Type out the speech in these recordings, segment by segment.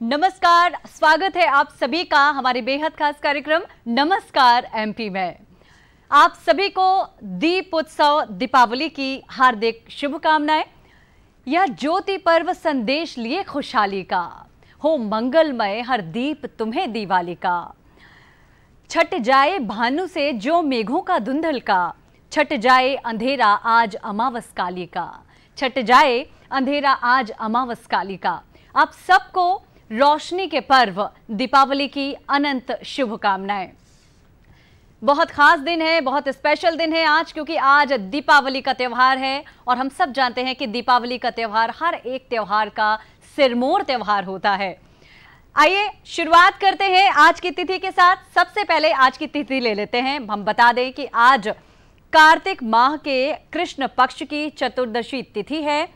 नमस्कार, स्वागत है आप सभी का हमारे बेहद खास कार्यक्रम नमस्कार एमपी में। आप सभी को दीप उत्सव, दीपावली की हार्दिक शुभकामनाएँ यह ज्योति पर्व संदेश लिए खुशहाली का, हो मंगलमय हर दीप तुम्हें दिवाली का। छट जाए भानु से जो मेघों का धुंधल का, छट जाए अंधेरा आज अमावस काली का, छट जाए अंधेरा आज अमावस काली का। आप सबको रोशनी के पर्व, दीपावली की अनंत शुभकामनाएँ। बहुत खास दिन है, बहुत स्पेशल दिन है आज, क्योंकि आज दीपावली का त्यौहार है, और हम सब जानते हैं कि दीपावली का त्यौहार हर एक त्यौहार का सिरमोर त्यौहार होता है। आइए, शुरुआत करते हैं आज की तिथि के साथ। सबसे पहले आज की तिथि ले लेते हैं। हम बता दें कि आज कार्तिक माह के कृष्ण पक्ष की चतुर्दशी तिथि है।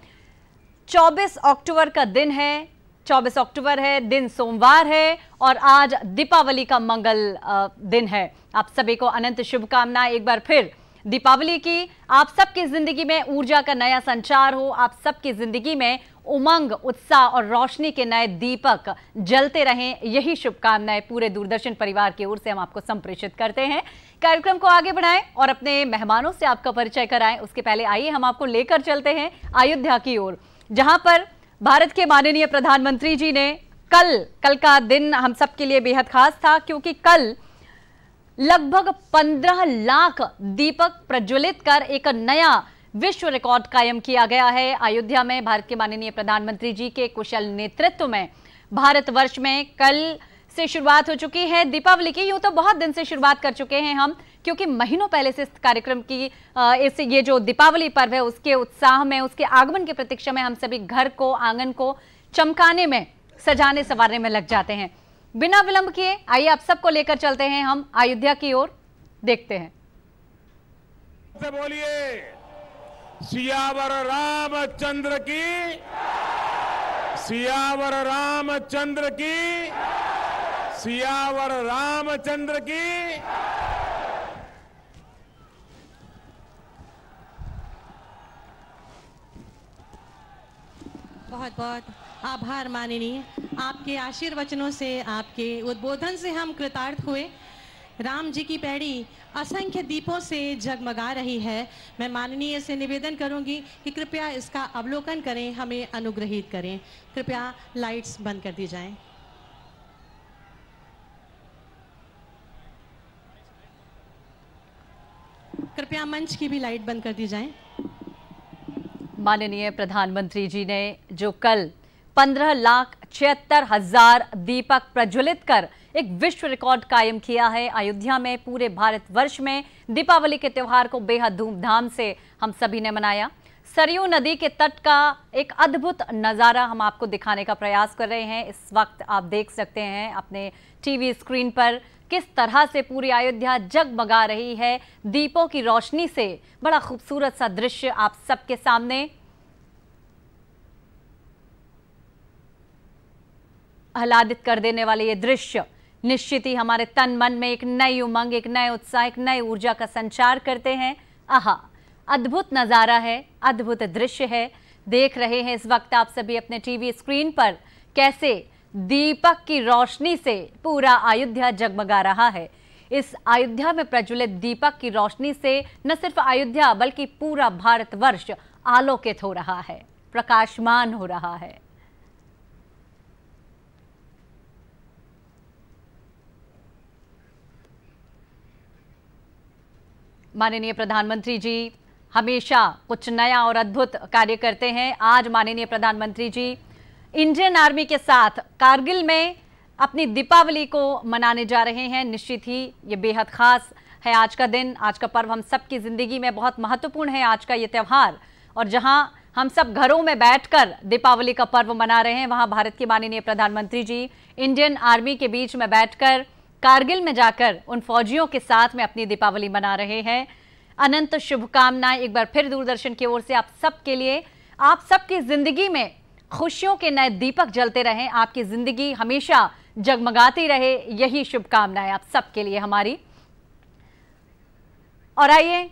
24 अक्टूबर का दिन है 24 अक्टूबर है, दिन सोमवार है और आज दीपावली का मंगल दिन है। आप सभी को अनंत शुभकामनाएँ। एक बार फिर दीपावली की आप सबकी ज़िंदगी में ऊर्जा का नया संचार हो। आप सबकी ज़िंदगी में उमंग, उत्साह और रोशनी के नए दीपक जलते रहें। यही शुभकामनाएँ पूरे दूरदर्शन परिवार की ओर से हम आपको संप्रेषित करते हैं। कार्यक्रम को आगे बढ़ाएँ और अपने मेहमानों से आपका परिचय कराएँ। उसके पहले आइए हम आपको लेकर चलते हैं अयोध्या की ओर, जहाँ पर भारत के माननीय प्रधानमंत्री जी ने कल कल का दिन हम सबके लिए बेहद खास था, क्योंकि कल लगभग 15 लाख दीपक प्रज्वलित कर एक नया विश्व रिकॉर्ड कायम किया गया है। अयोध्या में भारत के माननीय प्रधानमंत्री जी के कुशल नेतृत्व में भारतवर्ष में कल से शुरुआत हो चुकी है। दीपावली की यूँ तो बहुत दिन से शुरुआत कर चुके हैं हम क्योंकि महीनों पहले से इस कार्यक्रम की इस ये जो दीपावली पर्व है, उसके उत्साह में, उसके आगमन की प्रतीक्षा में हम सभी घर को, आँगन को चमकाने में, सजाने, संवारने में लग जाते हैं। बिना विलंब किए, आइए आप सबको लेकर चलते हैं, हम अयोध्या की ओर देखते हैं। बोलिए, सियावर रामचंद्र की, सियावर रामचंद्र की, सियावर रामचंद्र की बहुत बहुत आभार माननीय आपके आशीर्वचनों से, आपके उद्बोधन से हम कृतार्थ हुए। राम जी की पैड़ी असंख्य दीपों से जगमगा रही है। मैं माननीय से निवेदन करूँगी कि कृपया इसका अवलोकन करें, हमें अनुग्रहित करें। कृपया लाइट्स बंद कर दी जाएँ। कृपया मंच की भी लाइट बंद कर दी जाए। माननीय प्रधानमंत्री जी ने जो कल पंद्रह लाख छिहत्तर हज़ार दीपक प्रज्वलित कर एक विश्व रिकॉर्ड कायम किया है। अयोध्या में पूरे भारत वर्ष में दीपावली के त्यौहार को बेहद धूमधाम से हम सभी ने मनाया। सरयू नदी के तट का एक अद्भुत नज़ारा हम आपको दिखाने का प्रयास कर रहे हैं। इस वक्त आप देख सकते हैं अपने टीवी स्क्रीन पर किस तरह से पूरी अयोध्या जगमगा रही है, दीपों की रोशनी से बड़ा खूबसूरत सा दृश्य आप सबके सामने। आह्लादित कर देने वाले ये दृश्य, निश्चित ही हमारे तन मन में एक नई उमंग, एक नए उत्साह, एक नई ऊर्जा का संचार करते हैं। आहा, अद्भुत नज़ारा है, अद्भुत दृश्य है। देख रहे हैं इस वक्त आप सभी अपने टीवी स्क्रीन पर कैसे दीपक की रोशनी से पूरा अयोध्या जगमगा रहा है। इस अयोध्या में प्रज्वलित दीपक की रोशनी से न सिर्फ़ अयोध्या, बल्कि पूरा भारतवर्ष आलोकित हो रहा है, प्रकाशमान हो रहा है। माननीय प्रधानमंत्री जी, हमेशा कुछ नया और अद्भुत कार्य करते हैं। आज माननीय प्रधानमंत्री जी इंडियन आर्मी के साथ कारगिल में अपनी दीपावली को मनाने जा रहे हैं। निश्चित ही ये बेहद खास है आज का दिन। आज का पर्व हम सबकी ज़िंदगी में बहुत महत्वपूर्ण है आज का ये त्यौहार। और जहाँ हम सब घरों में बैठकर दीपावली का पर्व मना रहे हैं, वहाँ भारत के माननीय प्रधानमंत्री जी इंडियन आर्मी के बीच में बैठकर कारगिल में जाकर उन फौजियों के साथ में अपनी दीपावली मना रहे हैं। अनंत शुभकामनाएँ एक बार फिर दूरदर्शन की ओर से आप सबके लिए। आप सबकी ज़िंदगी में खुशियों के नए दीपक जलते रहें, आपकी ज़िंदगी हमेशा जगमगाती रहे, यही शुभकामनाएँ आप सबके लिए हमारी। और आइए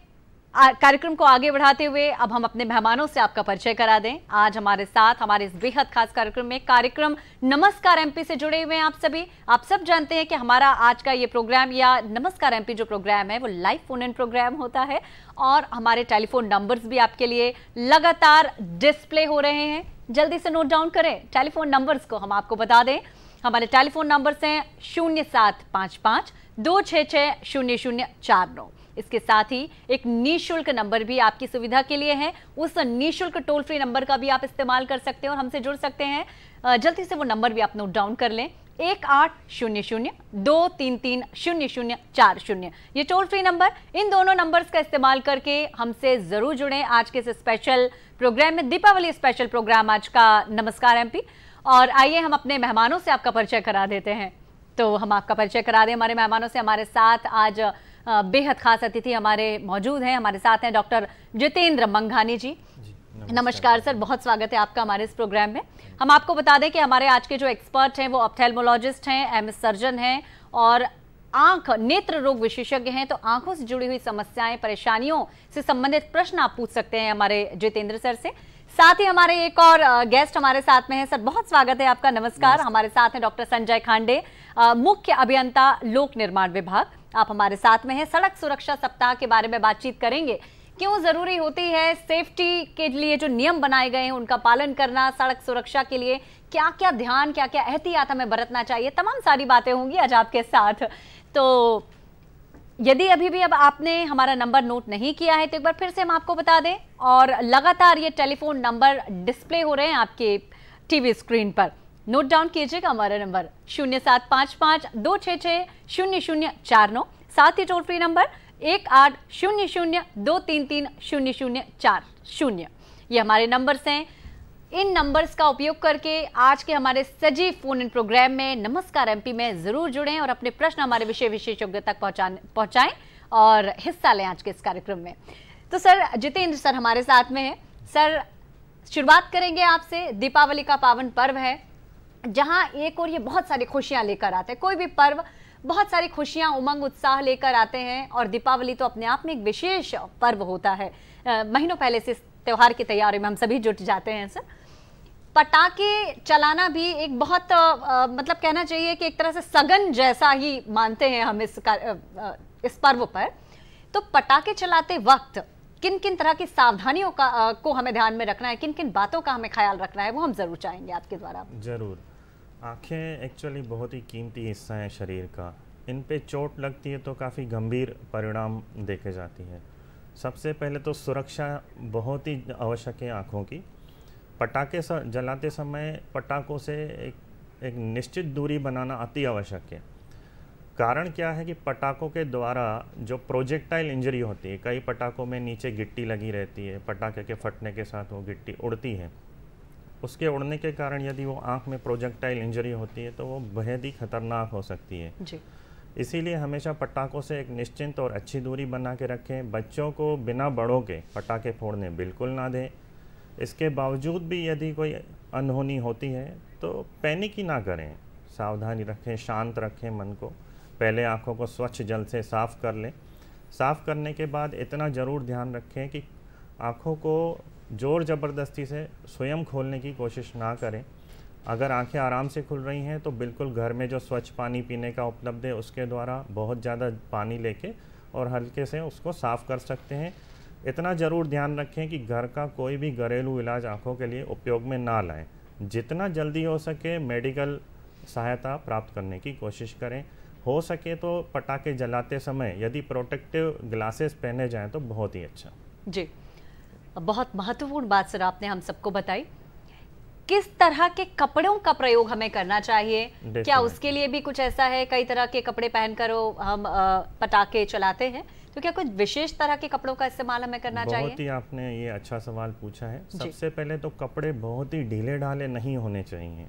कार्यक्रम को आगे बढ़ाते हुए अब हम अपने मेहमानों से आपका परिचय करा दें। आज हमारे साथ, हमारे इस बेहद खास कार्यक्रम में कार्यक्रम नमस्कार एमपी से जुड़े हुए हैं आप सभी। आप सब जानते हैं कि हमारा आज का ये प्रोग्राम या नमस्कार एमपी जो प्रोग्राम है, वो लाइव फ़ोन इन प्रोग्राम होता है। और हमारे टेलीफोन नंबर्स भी आपके लिए लगातार डिस्प्ले हो रहे हैं। जल्दी से नोट डाउन करें। टेलीफोन नंबर्स को हम आपको बता दें। हमारे टेलीफोन नंबर्स हैं शून्य सात पाँच पाँच, दो छः छः शून्य शून्य चार नौ। इसके साथ ही एक निशुल्क नंबर भी आपकी सुविधा के लिए है। उस निशुल्क टोल फ्री नंबर का भी आप इस्तेमाल कर सकते हैं और हमसे जुड़ सकते हैं। जल्दी से वो नंबर भी आप नोट डाउन कर लें। एक आठ शून्य शून्य, दो तीन तीन शून्य शून्य चार शून्य। ये टोल फ्री नंबर इन दोनों नंबर्स का इस्तेमाल करके हमसे ज़रूर जुड़ें। आज के इस स्पेशल प्रोग्राम में दीपावली स्पेशल प्रोग्राम आज का। नमस्कार एमपी और आइए हम अपने मेहमानों से आपका परिचय करा देते हैं। तो हम आपका परिचय करा दें हमारे मेहमानों से। हमारे साथ आज बेहद खास अतिथि हमारे मौजूद हैं। हमारे साथ हैं डॉक्टर जितेंद्र मंघानी जी। जी नमस्कार। सर। बहुत स्वागत है आपका हमारे इस प्रोग्राम में। हम आपको बता दें कि हमारे आज के जो एक्सपर्ट हैं वो ऑप्थेल्मोलॉजिस्ट हैं एम सर्जन हैं और आँख नेत्र रोग विशेषज्ञ हैं तो आँखों से जुड़ी हुई समस्याएँ परेशानियों से संबंधित प्रश्न आप पूछ सकते हैं हमारे जितेंद्र सर से। साथ ही हमारे एक और गेस्ट हमारे साथ में है। सर बहुत स्वागत है आपका नमस्कार। हमारे साथ हैं डॉक्टर संजय खांडे मुख्य अभियंता लोक निर्माण विभाग। आप हमारे साथ में हैं। सड़क सुरक्षा सप्ताह के बारे में बातचीत करेंगे। क्यों ज़रूरी होती है सेफ्टी के लिए जो नियम बनाए गए हैं उनका पालन करना सड़क सुरक्षा के लिए क्या क्या ध्यान क्या क्या एहतियात हमें बरतना चाहिए? तमाम सारी बातें होंगी आज आपके साथ। तो यदि अभी भी अब आपने हमारा नंबर नोट नहीं किया है तो एक बार फिर से हम आपको बता दें, और लगातार ये टेलीफोन नंबर डिस्प्ले हो रहे हैं आपके टीवी स्क्रीन पर। नोट डाउन कीजिएगा हमारा नंबर, शून्य सात पाँच पाँच दो छः छः शून्य शून्य चार नौ। साथ ही टोल फ्री नंबर, एक आठ शून्य शून्य दो तीन तीन शून्य शून्य चार शून्य। ये हमारे नंबर्स हैं इन नंबर्स का उपयोग करके आज के हमारे सजीव फ़ोन इन प्रोग्राम में नमस्कार एमपी में ज़रूर जुड़ें और अपने प्रश्न हमारे विषय विशेषज्ञ तक पहुंचाएँ और हिस्सा लें आज के इस कार्यक्रम में। तो सर, जितेंद्र सर हमारे साथ में हैं। सर, शुरुआत करेंगे आपसे। दीपावली का पावन पर्व है, जहाँ एक और ये बहुत सारी खुशियाँ लेकर आते हैं। कोई भी पर्व, बहुत सारी खुशियाँ, उमंग, उत्साह लेकर आते हैं और दीपावली तो अपने आप में एक विशेष पर्व होता है। महीनों पहले से इस त्योहार की तैयारी में हम सभी जुट जाते हैं, सर। पटाखे चलाना भी एक बहुत अ, मतलब कहना चाहिए कि एक तरह से सगन जैसा ही मानते हैं हम इस अ, इस पर्व पर। तो पटाखे चलाते वक्त किन किन तरह की सावधानियों का अ, को हमें ध्यान में रखना है किन किन बातों का हमें ख्याल रखना है वो हम ज़रूर चाहेंगे आपके द्वारा। ज़रूर। आँखें एक्चुअली बहुत ही कीमती हिस्सा है शरीर का। इन पे चोट लगती है तो काफ़ी गंभीर परिणाम देखे जाती है। सबसे पहले तो सुरक्षा बहुत ही आवश्यक है आँखों की। पटाखे स- जलाते समय पटाखों से एक एक निश्चित दूरी बनाना अति आवश्यक है। कारण क्या है कि पटाखों के द्वारा जो प्रोजेक्टाइल इंजरी होती है कई पटाखों में नीचे गिट्टी लगी रहती है पटाखे के फटने के साथ वो गिट्टी उड़ती है। उसके उड़ने के कारण यदि वो आँख में प्रोजेक्टाइल इंजरी होती है तो वो बेहद ही खतरनाक हो सकती है। जी। इसीलिए हमेशा पटाखों से एक निश्चिंत और अच्छी दूरी बना के रखें। बच्चों को बिना बड़ों के पटाखे फोड़ने बिल्कुल ना दें। इसके बावजूद भी यदि कोई अनहोनी होती है तो पैनिक ही ना करें। सावधानी रखें, शांत रखें मन को। पहले आँखों को स्वच्छ जल से साफ़ कर लें। साफ़ करने के बाद इतना ज़रूर ध्यान रखें कि आँखों को ज़ोर ज़बरदस्ती से स्वयं खोलने की कोशिश ना करें। अगर आँखें आराम से खुल रही हैं तो बिल्कुल घर में जो स्वच्छ पानी पीने का उपलब्ध है, उसके द्वारा बहुत ज़्यादा पानी लेके और हल्के से उसको साफ़ कर सकते हैं। इतना ज़रूर ध्यान रखें कि घर का कोई भी घरेलू इलाज आँखों के लिए उपयोग में ना लाएँ। जितना जल्दी हो सके मेडिकल सहायता प्राप्त करने की कोशिश करें। हो सके तो पटाखे जलाते समय यदि प्रोटेक्टिव ग्लासेस पहने जाएँ तो बहुत ही अच्छा। जी। बहुत महत्वपूर्ण बात सर आपने हम सबको बताई। किस तरह के कपड़ों का प्रयोग हमें करना चाहिए? क्या उसके लिए भी कुछ ऐसा है? कई तरह के कपड़े पहनकर हम पटाखे चलाते हैं। तो क्या कुछ विशेष तरह के कपड़ों का इस्तेमाल हमें करना बहुत चाहिए? बहुत ही आपने ये अच्छा सवाल पूछा है। सबसे पहले तो कपड़े बहुत ही ढीले ढाले नहीं होने चाहिए।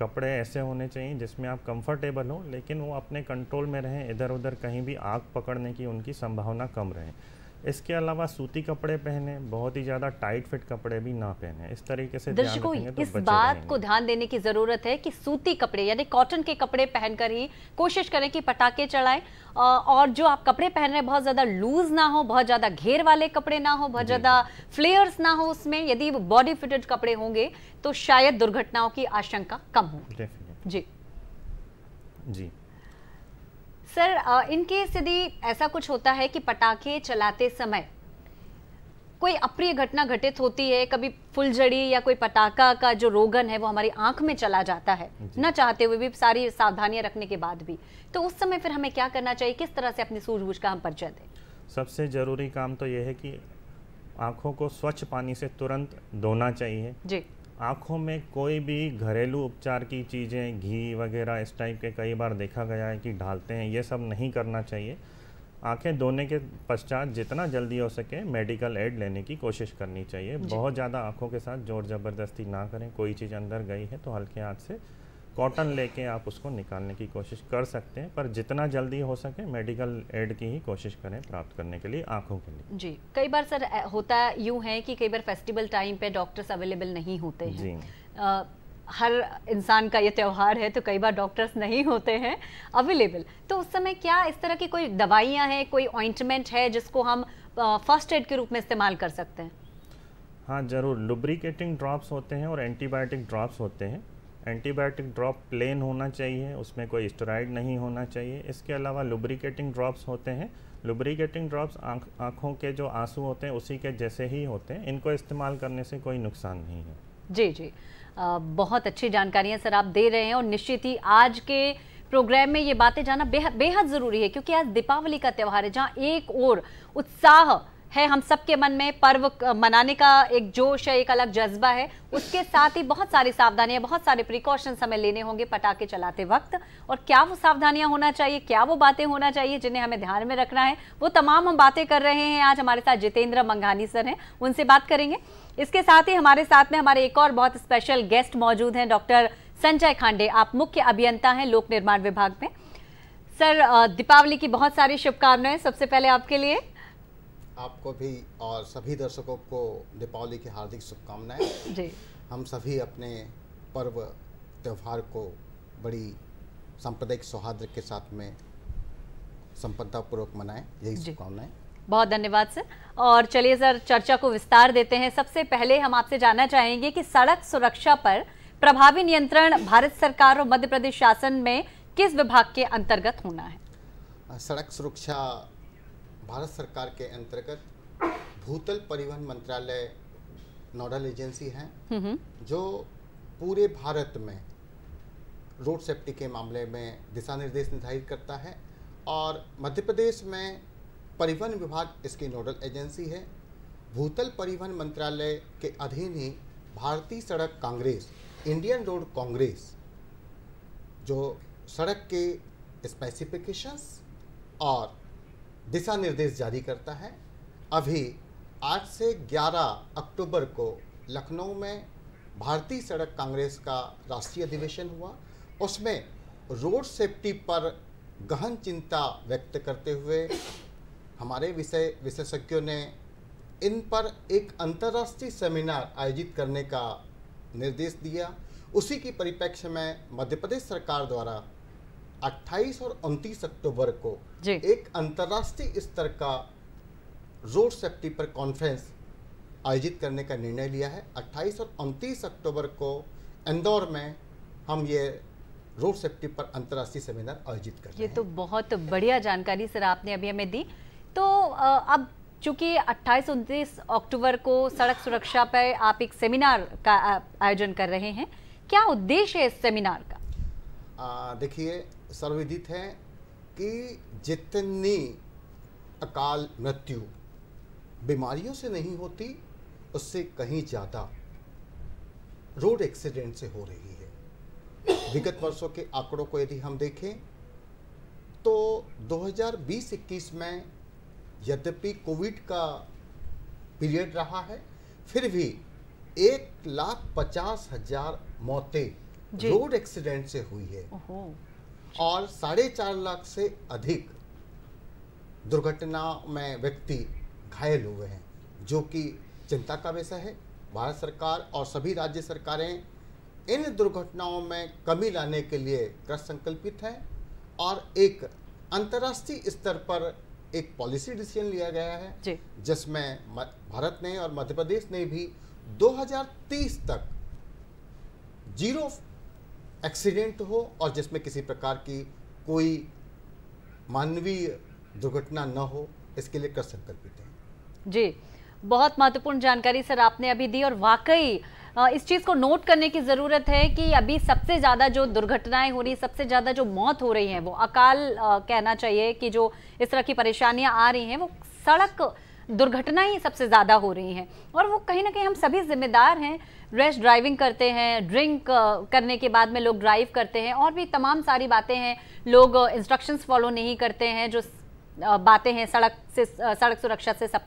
कपड़े ऐसे होने चाहिए जिसमें आप कंफर्टेबल हो लेकिन वो अपने कंट्रोल में रहें इधर उधर कहीं भी आग पकड़ने की उनकी संभावना कम रहे। इसके अलावा सूती कपड़े पहने बहुत ही ज़्यादा टाइट फिट कपड़े भी ना पहने। इस तरीके से दर्शकों तो इस बात। को ध्यान देने की ज़रूरत है कि सूती कपड़े यानी कॉटन के कपड़े पहनकर ही कोशिश करें कि पटाखे चलाएँ और जो आप कपड़े पहन रहे हैं बहुत ज़्यादा लूज ना हो बहुत ज़्यादा घेर वाले कपड़े ना हो बहुत ज़्यादा फ्लेयर्स ना हो उसमें यदि बॉडी फिटेड कपड़े होंगे तो शायद दुर्घटनाओं की आशंका कम Definitely. जी। जी। सर इन केस यदि ऐसा कुछ होता है कि पटाखे चलाते समय कोई अप्रिय घटना घटित होती है कभी फुलझड़ी या कोई पटाखा का जो रोगन है वो हमारी आँख में चला जाता है न चाहते हुए भी सारी सावधानियाँ रखने के बाद भी। तो उस समय फिर हमें क्या करना चाहिए? किस तरह से अपनी सूझबूझ का हम परिचय दें? सबसे ज़रूरी काम तो यह है कि आँखों को स्वच्छ पानी से तुरंत धोना चाहिए। जी। आँखों में कोई भी घरेलू उपचार की चीज़ें घी वगैरह इस टाइप के कई बार देखा गया है कि डालते हैं ये सब नहीं करना चाहिए। आँखें धोने के पश्चात जितना जल्दी हो सके मेडिकल एड लेने की कोशिश करनी चाहिए। बहुत ज़्यादा आँखों के साथ ज़ोर ज़बरदस्ती ना करें कोई चीज़ अंदर गई है तो हल्के हाथ से कॉटन लेके आप उसको निकालने की कोशिश कर सकते हैं पर जितना जल्दी हो सके मेडिकल एड की ही कोशिश करें प्राप्त करने के लिए आँखों के लिए। जी कई बार सर होता यूँ है कि कई बार फेस्टिवल टाइम पे डॉक्टर्स अवेलेबल नहीं होते हैं। जी। अ, हर इंसान का ये त्यौहार है तो कई बार डॉक्टर्स नहीं होते हैं अवेलेबल तो उस समय क्या इस तरह की कोई दवाइयाँ हैं कोई ऑइंटमेंट है जिसको हम फ़र्स्ट एड के रूप में इस्तेमाल कर सकते हैं? हाँ ज़रूर। लुब्रिकेटिंग ड्रॉप्स होते हैं और एंटीबायोटिक ड्रॉप्स होते हैं। एंटीबायोटिक ड्रॉप प्लेन होना चाहिए उसमें कोई स्टेरॉइड नहीं होना चाहिए। इसके अलावा लुब्रिकेटिंग ड्रॉप्स होते हैं। लुब्रिकेटिंग ड्रॉप्स आँख आँखों के जो आँसू होते हैं उसी के जैसे ही होते हैं इनको इस्तेमाल करने से कोई नुकसान नहीं है। जी जी। अ, बहुत अच्छी जानकारियाँ सर आप दे रहे हैं और निश्चित ही आज के प्रोग्राम में ये बातें जाना बेहद बेहद ज़रूरी है क्योंकि आज दीपावली का त्यौहार है जहाँ एक और उत्साह है, हम सबके मन में पर्व मनाने का एक जोश है, एक अलग जज्बा है। उसके साथ ही बहुत सारी सावधानियाँ, बहुत सारे प्रिकॉशंस हमें लेने होंगे पटाखे चलाते वक्त। और क्या वो सावधानियाँ होना चाहिए, क्या वो बातें होना चाहिए जिन्हें हमें ध्यान में रखना है, वो तमाम हम बातें कर रहे हैं। आज हमारे साथ जितेंद्र मंघानी सर हैं, उनसे बात करेंगे। इसके साथ ही हमारे साथ में हमारे एक और बहुत स्पेशल गेस्ट मौजूद हैं डॉक्टर संजय खांडे। आप मुख्य अभियंता हैं लोक निर्माण विभाग में। सर दीपावली की बहुत सारी शुभकामनाएँ सबसे पहले आपके लिए। आपको भी और सभी दर्शकों को दीपावली की हार्दिक शुभकामनाएँ। जी। हम सभी अपने पर्व त्यौहार को बड़ी सांप्रदायिक सौहार्द के साथ में संपन्नतापूर्वक मनाएँ यही शुभकामनाएँ। बहुत धन्यवाद सर। और चलिए सर चर्चा को विस्तार देते हैं। सबसे पहले हम आपसे जानना चाहेंगे कि सड़क सुरक्षा पर प्रभावी नियंत्रण भारत सरकार और मध्य प्रदेश शासन में किस विभाग के अंतर्गत होना है? सड़क सुरक्षा भारत सरकार के अंतर्गत भूतल परिवहन मंत्रालय नोडल एजेंसी है जो पूरे भारत में रोड सेफ्टी के मामले में दिशा निर्देश निर्धारित करता है और मध्य प्रदेश में परिवहन विभाग इसकी नोडल एजेंसी है। भूतल परिवहन मंत्रालय के अधीन ही भारतीय सड़क कांग्रेस इंडियन रोड कांग्रेस जो सड़क के स्पेसिफिकेशंस और दिशा निर्देश जारी करता है। अभी आज से 11 अक्टूबर को लखनऊ में भारतीय सड़क कांग्रेस का राष्ट्रीय अधिवेशन हुआ। उसमें रोड सेफ्टी पर गहन चिंता व्यक्त करते हुए हमारे विषय विशेषज्ञों ने इन पर एक अंतर्राष्ट्रीय सेमिनार आयोजित करने का निर्देश दिया। उसी की परिप्रेक्ष्य में मध्य प्रदेश सरकार द्वारा 28 और 29 अक्टूबर को। एक अंतर्राष्ट्रीय स्तर का रोड सेफ्टी पर कॉन्फ्रेंस आयोजित करने का निर्णय लिया है। 28 और 29 अक्टूबर को इंदौर में हम ये रोड सेफ्टी पर अंतर्राष्ट्रीय सेमिनार आयोजित कर ये तो बहुत बढ़िया जानकारी सर आपने अभी हमें दी। तो अब चूँकि 28 उनतीस अक्टूबर को सड़क सुरक्षा पर आप एक सेमिनार का आयोजन कर रहे हैं क्या उद्देश्य है इस सेमिनार का? देखिए सर्वविदित है कि जितनी अकाल मृत्यु बीमारियों से नहीं होती उससे कहीं ज़्यादा रोड एक्सीडेंट से हो रही है। विगत वर्षों के आंकड़ों को यदि हम देखें तो 2020-21 में यद्यपि कोविड का पीरियड रहा है फिर भी एक लाख पचास हज़ार मौतें रोड एक्सीडेंट से हुई है। और साढ़े चार लाख से अधिक दुर्घटना में व्यक्ति घायल हुए हैं जो कि चिंता का विषय है। भारत सरकार और सभी राज्य सरकारें इन दुर्घटनाओं में कमी लाने के लिए कृत संकल्पित हैं और एक अंतर्राष्ट्रीय स्तर पर एक पॉलिसी डिसीज़न लिया गया है जिसमें भारत ने और मध्य प्रदेश ने भी 2030 तक ज़ीरो एक्सीडेंट हो और जिसमें किसी प्रकार की कोई मानवीय दुर्घटना न हो, इसके लिए कर संकल्पित है। जी, बहुत महत्वपूर्ण जानकारी सर आपने अभी दी और वाकई इस चीज़ को नोट करने की ज़रूरत है कि अभी सबसे ज़्यादा जो दुर्घटनाएँ हो रही, सबसे ज़्यादा जो मौत हो रही हैं, वो अकाल कहना चाहिए कि जो इस तरह की परेशानियाँ आ रही हैं, वो सड़क दुर्घटनाएँ ही सबसे ज़्यादा हो रही हैं। और वो कहीं ना कहीं हम सभी जिम्मेदार हैं रैश ड्राइविंग करते हैं ड्रिंक करने के बाद में लोग ड्राइव करते हैं और भी तमाम सारी बातें हैं। लोग इंस्ट्रक्शंस फॉलो नहीं करते हैं जो बातें हैं सड़क से सड़क सुरक्षा से सब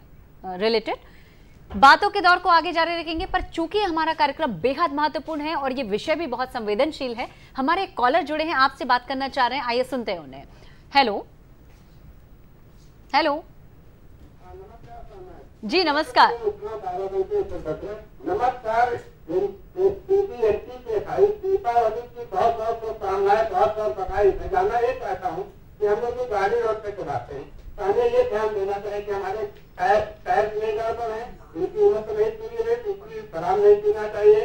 रिलेटेड बातों के दौर को आगे जारी रखेंगे पर चूँकि हमारा कार्यक्रम बेहद महत्वपूर्ण है और ये विषय भी बहुत संवेदनशील है हमारे एक कॉलर जुड़े हैं आपसे बात करना चाह रहे हैं आइए सुनते हैं उन्हें। हेलो हेलो जी नमस्कार। नमस्कार। हूँ कि हम लोग गाड़ी रोड पे चलाते हैं तो हमें ये ध्यान देना चाहिए हमारे टायर टायर है। उनकी उम्र नहीं पूरी है पीना चाहिए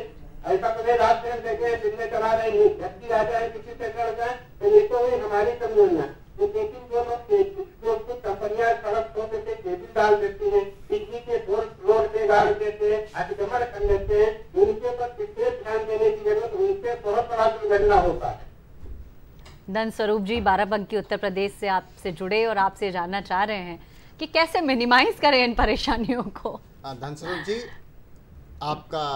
ऐसा तो नहीं देखे दिन चला रहे व्यक्ति आ जाए किसी से चढ़ जाए तो ये तो हमारी कमजोरियाँ लेकिन जो लोग जो कंपनियाँ सड़क छोड़ देते केबल डाल देती हैं बिजली के बोर्ड रोड पे गाड़ देते हैं अतिक्रमण कर लेते हैं उनके ऊपर विशेष ध्यान देने की ज़रूरत उनसे बहुत बड़ा दुर्घटना होता है। धन स्वरूप जी बाराबंकी उत्तर प्रदेश से आपसे जुड़े और आपसे जानना चाह रहे हैं कि कैसे मिनिमाइज करें इन परेशानियों को? अ, धनस्वरूप जी आपका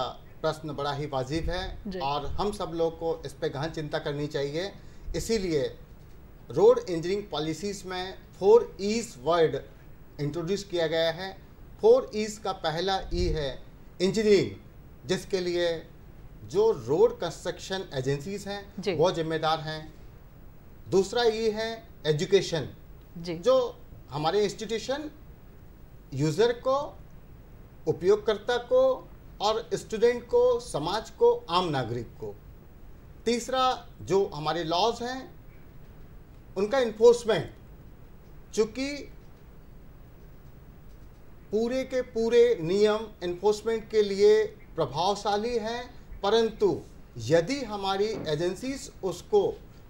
प्रश्न बड़ा ही वाजिब है और हम सब लोग को इस पर गहन चिंता करनी चाहिए। इसीलिए रोड इंजीनियरिंग पॉलिसीज़ में फोर ईज वर्ड इंट्रोड्यूस किया गया है। फोर ईज का पहला ई है इंजीनियरिंग जिसके लिए जो रोड कंस्ट्रक्शन एजेंसीज हैं वो जिम्मेदार हैं। दूसरा ई है एजुकेशन जो हमारे इंस्टीट्यूशन यूज़र को उपयोगकर्ता को और स्टूडेंट को समाज को आम नागरिक को। तीसरा जो हमारे लॉज हैं उनका इन्फोर्समेंट चूँकि पूरे के पूरे नियम इन्फोर्समेंट के लिए प्रभावशाली हैं परंतु यदि हमारी एजेंसीज उसको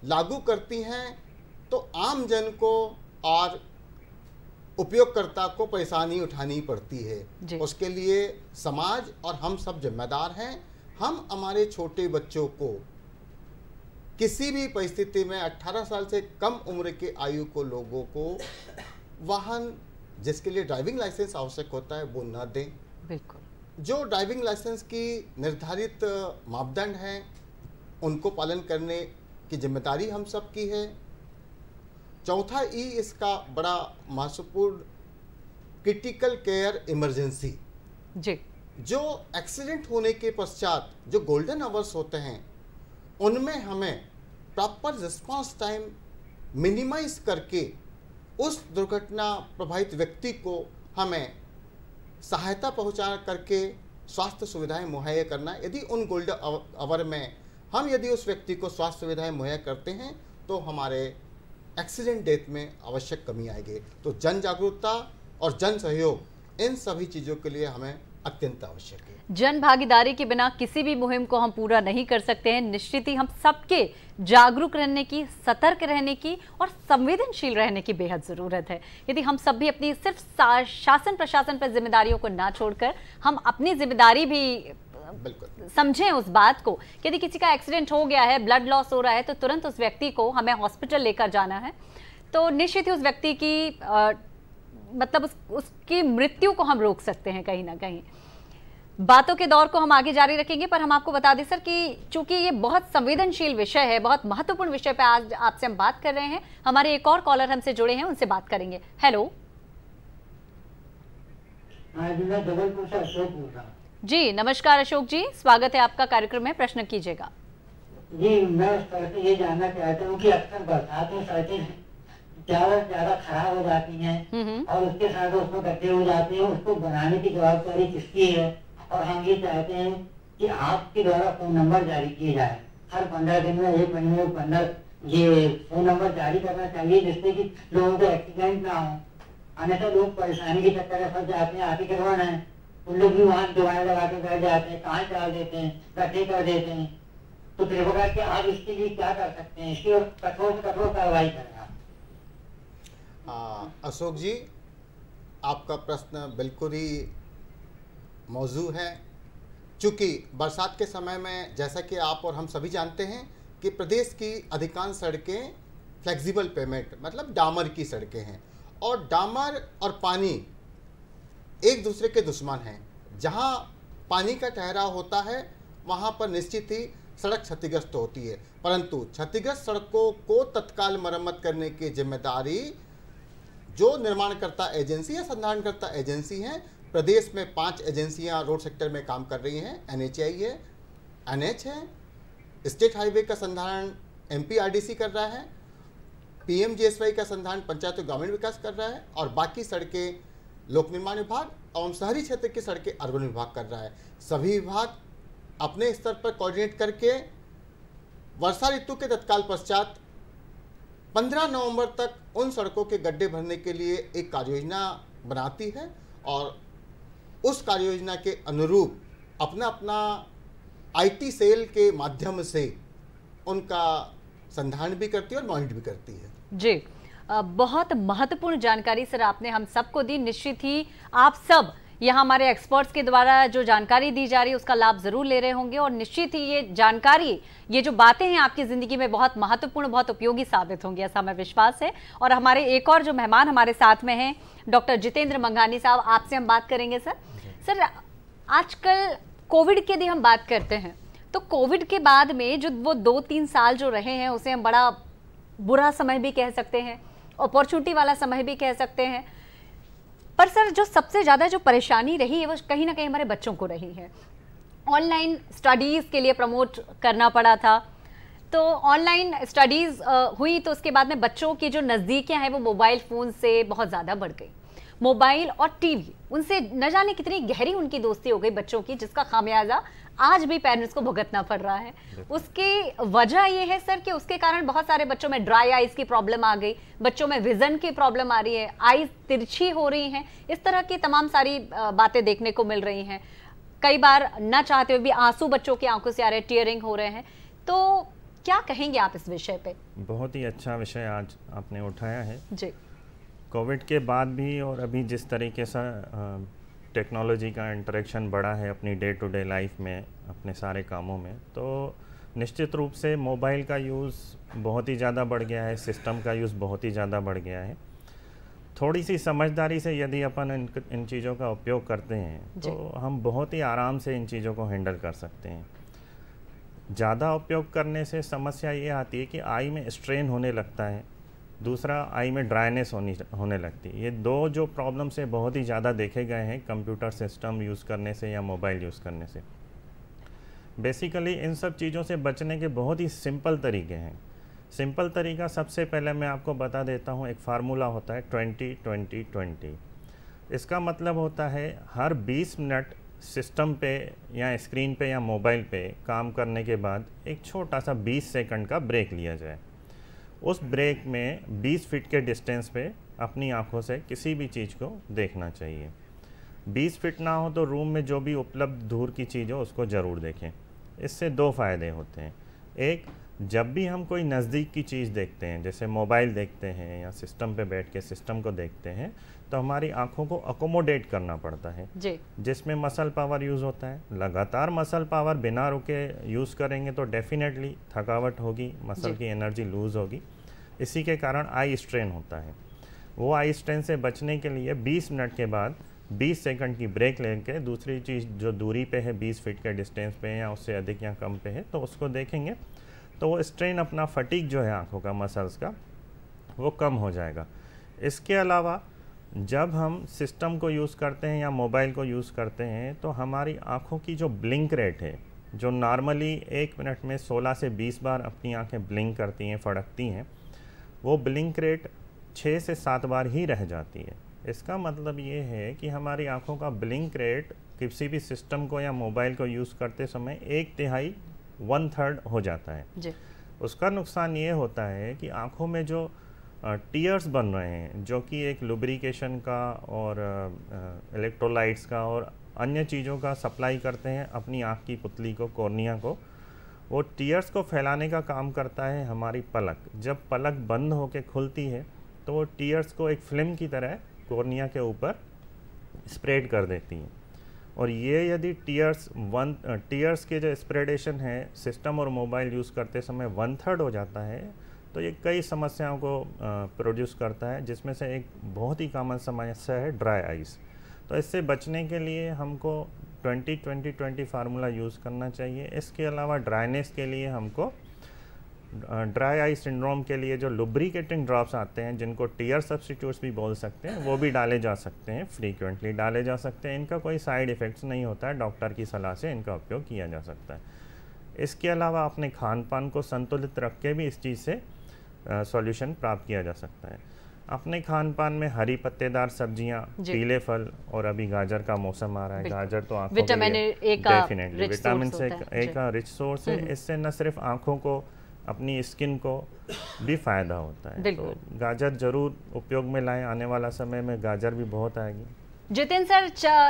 लागू करती हैं तो आम जन को और उपयोगकर्ता को परेशानी उठानी पड़ती है। उसके लिए समाज और हम सब जिम्मेदार हैं। हम हमारे छोटे बच्चों को किसी भी परिस्थिति में 18 साल से कम उम्र के आयु को लोगों को वाहन जिसके लिए ड्राइविंग लाइसेंस आवश्यक होता है वो न दें। बिल्कुल। जो ड्राइविंग लाइसेंस की निर्धारित मापदंड हैं उनको पालन करने की ज़िम्मेदारी हम सब की है। चौथा ई इसका बड़ा महत्वपूर्ण क्रिटिकल केयर इमरजेंसी जी। जो एक्सीडेंट होने के पश्चात जो गोल्डन आवर्स होते हैं उनमें हमें प्रॉपर रिस्पांस टाइम मिनिमाइज करके उस दुर्घटना प्रभावित व्यक्ति को हमें सहायता पहुँचा करके स्वास्थ्य सुविधाएँ मुहैया करना। यदि उन गोल्ड आवर में हम यदि उस व्यक्ति को स्वास्थ्य सुविधाएँ मुहैया करते हैं तो हमारे एक्सीडेंट डेथ में आवश्यक कमी आएगी। तो जन जागरूकता और जन सहयोग, इन सभी चीज़ों के लिए हमें अत्यंत आवश्यक है। जन भागीदारी के बिना किसी भी मुहिम को हम पूरा नहीं कर सकते हैं। निश्चित ही हम सबके जागरूक रहने की सतर्क रहने की और संवेदनशील रहने की बेहद ज़रूरत है। यदि हम सब भी अपनी सिर्फ़ शासन प्रशासन पर जिम्मेदारियों को ना छोड़कर हम अपनी ज़िम्मेदारी भी समझें उस बात को यदि किसी का एक्सीडेंट हो गया है ब्लड लॉस हो रहा है तो तुरंत उस व्यक्ति को हमें हॉस्पिटल लेकर जाना है। तो निश्चित ही उस व्यक्ति की मतलब उस, उसकी मृत्यु को हम रोक सकते हैं कहीं ना कहीं। बातों के दौर को हम आगे जारी रखेंगे पर हम आपको बता दें सर कि चूँकि ये बहुत संवेदनशील विषय है बहुत महत्वपूर्ण विषय पे आज आपसे हम बात कर रहे हैं हमारे एक और कॉलर हमसे जुड़े हैं उनसे बात करेंगे। हेलो हाँ जी नमस्कार अशोक जी स्वागत है आपका कार्यक्रम में प्रश्न कीजिएगा। जी मैं ये जानना चाहता हूँ कि अक्सर बरसात में सड़कें ज़्यादा से ज़्यादा खराब हो जाती हैं। और उसके साथ उसमें गड्ढे हो जाते हैं उसको बनाने की जवाबदारी किसकी है? और हम ये चाहते हैं कि आपके द्वारा फ़ोन नंबर जारी किए जाए। हर पंद्रह दिन में एक महीने में पंद्रह ये फ़ोन नंबर जारी करना चाहिए जिससे कि लोगों को एक्सीडेंट ना हो। अन्यथा लोग परेशानी के चक्कर में फंस जाते हैं आके करवाना है? उन लोग भी वहाँ दवाएँ लगा के बैठ जाते हैं कहाँ डाल देते हैं गड्ढे कर देते हैं। तो कृपया करके आप इसके लिए क्या कर सकते हैं? इसकी कठोर से कठोर कार्रवाई करें। अशोक जी, आपका प्रश्न बिल्कुल ही मौजू है। चूँकि बरसात के समय में जैसा कि आप और हम सभी जानते हैं कि प्रदेश की अधिकांश सड़कें फ्लेक्सिबल पेमेंट मतलब डामर की सड़कें हैं। और डामर और पानी एक दूसरे के दुश्मन हैं। जहाँ पानी का ठहराव होता है, वहाँ पर निश्चित ही सड़क क्षतिग्रस्त होती है। परंतु क्षतिग्रस्त सड़कों को तत्काल मरम्मत करने की ज़िम्मेदारी जो निर्माणकर्ता एजेंसी या संधारणकर्ता एजेंसी हैं, प्रदेश में पाँच एजेंसियाँ रोड सेक्टर में काम कर रही हैं एन है, एनएच है, स्टेट हाईवे का संधारण एम कर रहा है पी का संधारण पंचायत और ग्रामीण विकास कर रहा है, और बाकी सड़कें लोक निर्माण विभाग एवं शहरी क्षेत्र की सड़कें अर्बन विभाग कर रहा है। सभी विभाग अपने स्तर पर कोऑर्डिनेट करके वर्षा ऋतु के तत्काल पश्चात 15 नवंबर तक उन सड़कों के गड्ढे भरने के लिए एक कार्ययोजना बनाती है और उस कार्ययोजना के अनुरूप अपना अपना आईटी सेल के माध्यम से उनका संधान भी करती है और मॉनिटर भी करती है। जी। बहुत महत्वपूर्ण जानकारी सर आपने हम सबको दी। निश्चित ही आप सब यहाँ हमारे एक्सपर्ट्स के द्वारा जो जानकारी दी जा रही है, उसका लाभ ज़रूर ले रहे होंगे और निश्चित ही ये जानकारी, ये जो बातें हैं आपकी ज़िंदगी में बहुत महत्वपूर्ण, बहुत उपयोगी साबित होंगी, ऐसा हमें विश्वास है। और हमारे एक और जो मेहमान हमारे साथ में हैं, डॉक्टर जितेंद्र मंगानी साहब, आपसे हम बात करेंगे, सर। सर, आजकल कोविड की यदि हम बात करते हैं। तो कोविड के बाद में जो वो दो तीन साल जो रहे हैं, उसे हम बड़ा बुरा समय भी कह सकते हैं अपॉर्चुनिटी वाला समय भी कह सकते हैं। पर सर, जो सबसे ज़्यादा जो परेशानी रही है, वो कहीं ना कहीं हमारे बच्चों को रही है। ऑनलाइन स्टडीज़ के लिए प्रमोट करना पड़ा था। तो ऑनलाइन स्टडीज़ हुई तो उसके बाद में बच्चों की जो नज़दीकियाँ हैं, वो मोबाइल फ़ोन से बहुत ज़्यादा बढ़ गई। मोबाइल और टीवी उनसे न जाने कितनी गहरी उनकी दोस्ती हो गई बच्चों की, जिसका खामियाजा आज भी पेरेंट्स को भुगतना पड़ रहा है। उसकी वजह ये है सर कि उसके कारण बहुत सारे बच्चों में ड्राई आइज़ की प्रॉब्लम आ गई बच्चों में विजन की प्रॉब्लम आ रही है आइज़ तिरछी हो रही हैं। इस तरह की तमाम सारी बातें देखने को मिल रही हैं। कई बार न चाहते हुए भी आँसू बच्चों की आँखों से आ रहे हैं टीयरिंग हो रहे हैं। तो क्या कहेंगे आप इस विषय पे? बहुत ही अच्छा विषय आज आपने उठाया है। जी। कोविड के बाद भी और अभी जिस तरीके से टेक्नोलॉजी का इंटरेक्शन बढ़ा है अपनी डे टू डे लाइफ में अपने सारे कामों में तो निश्चित रूप से मोबाइल का यूज़ बहुत ही ज़्यादा बढ़ गया है सिस्टम का यूज़ बहुत ही ज़्यादा बढ़ गया है। थोड़ी सी समझदारी से यदि अपन इन इन चीज़ों का उपयोग करते हैं तो हम बहुत ही आराम से इन चीज़ों को हैंडल कर सकते हैं। ज़्यादा उपयोग करने से समस्या ये आती है कि आई में स्ट्रेन होने लगता है दूसरा, आई में ड्राइनेस होनी होने लगती है। ये दो जो प्रॉब्लम से बहुत ही ज़्यादा देखे गए हैं कंप्यूटर सिस्टम यूज़ करने से या मोबाइल यूज़ करने से। बेसिकली इन सब चीज़ों से बचने के बहुत ही सिंपल तरीके हैं। सिंपल तरीका सबसे पहले मैं आपको बता देता हूँ, एक फार्मूला होता है ट्वेंटी ट्वेंटी ट्वेंटी इसका मतलब होता है, हर 20 मिनट सिस्टम पे या स्क्रीन पे या मोबाइल पे काम करने के बाद एक छोटा सा 20 सेकंड का ब्रेक लिया जाए। उस ब्रेक में 20 फीट के डिस्टेंस पे अपनी आँखों से किसी भी चीज़ को देखना चाहिए। 20 फीट ना हो तो रूम में जो भी उपलब्ध दूर की चीज़ हो, उसको ज़रूर देखें। इससे दो फ़ायदे होते हैं। एक, जब भी हम कोई नज़दीक की चीज़ देखते हैं, जैसे मोबाइल देखते हैं या सिस्टम पे बैठ के सिस्टम को देखते हैं तो हमारी आँखों को अकोमोडेट करना पड़ता है। जिसमें मसल पावर यूज़ होता है। लगातार मसल पावर बिना रुके यूज़ करेंगे तो डेफिनेटली थकावट होगी मसल की एनर्जी लूज़ होगी। इसी के कारण आई स्ट्रेन होता है। वो आई स्ट्रेन से बचने के लिए 20 मिनट के बाद 20 सेकंड की ब्रेक लेके दूसरी चीज़ जो दूरी पे है 20 फीट के डिस्टेंस पे या उससे अधिक या कम पे है तो उसको देखेंगे तो वो स्ट्रेन अपना फटीक जो है आँखों का मसल्स का वो कम हो जाएगा। इसके अलावा जब हम सिस्टम को यूज़ करते हैं या मोबाइल को यूज़ करते हैं तो हमारी आँखों की जो ब्लिंक रेट है जो नॉर्मली एक मिनट में 16 से 20 बार अपनी आँखें ब्लिंक करती हैं फड़कती हैं वो ब्लिंक रेट छः से सात बार ही रह जाती है। इसका मतलब ये है कि हमारी आँखों का ब्लिंक रेट किसी भी सिस्टम को या मोबाइल को यूज़ करते समय एक तिहाई वन थर्ड हो जाता है। जी। उसका नुकसान ये होता है कि आँखों में जो टीयर्स बन रहे हैं, जो कि एक लुब्रिकेशन का और इलेक्ट्रोलाइट्स का और अन्य चीज़ों का सप्लाई करते हैं अपनी आँख की पुतली को, कॉर्निया को। वो टीयर्स को फैलाने का काम करता है हमारी पलक। जब पलक बंद होकर खुलती है तो वो टीयर्स को एक फ़िल्म की तरह कॉर्निया के ऊपर स्प्रेड कर देती हैं। और ये यदि टीयर्स वन टीयर्स के जो स्प्रेडेशन है, सिस्टम और मोबाइल यूज़ करते समय वन थर्ड हो जाता है तो ये कई समस्याओं को प्रोड्यूस करता है, जिसमें से एक बहुत ही कॉमन समस्या है ड्राई आइस तो इससे बचने के लिए हमको 20 20 20 फार्मूला यूज़ करना चाहिए। इसके अलावा ड्राइनेस के लिए हमको ड्राई आई सिंड्रोम के लिए जो लुब्रिकेटिंग ड्रॉप्स आते हैं, जिनको टीयर सब्सटीट्यूट्स भी बोल सकते हैं, वो भी डाले जा सकते हैं फ्रीक्वेंटली डाले जा सकते हैं। इनका कोई साइड इफ़ेक्ट्स नहीं होता है डॉक्टर की सलाह से इनका उपयोग किया जा सकता है। इसके अलावा अपने खान पान को संतुलित रख के भी इस चीज़ से सॉल्यूशन प्राप्त किया जा सकता है। अपने खान पान में हरी पत्तेदार सब्ज़ियाँ पीले फल और अभी गाजर का मौसम आ रहा है। गाजर तो आँखों विटामिन के लिए डेफिनेटली विटामिन से एक रिच सोर्स है। इससे न सिर्फ़ आँखों को अपनी स्किन को भी फ़ायदा होता है। तो गाजर ज़रूर उपयोग में लाएँ। आने वाला समय में गाजर भी बहुत आएगी। जितिन सर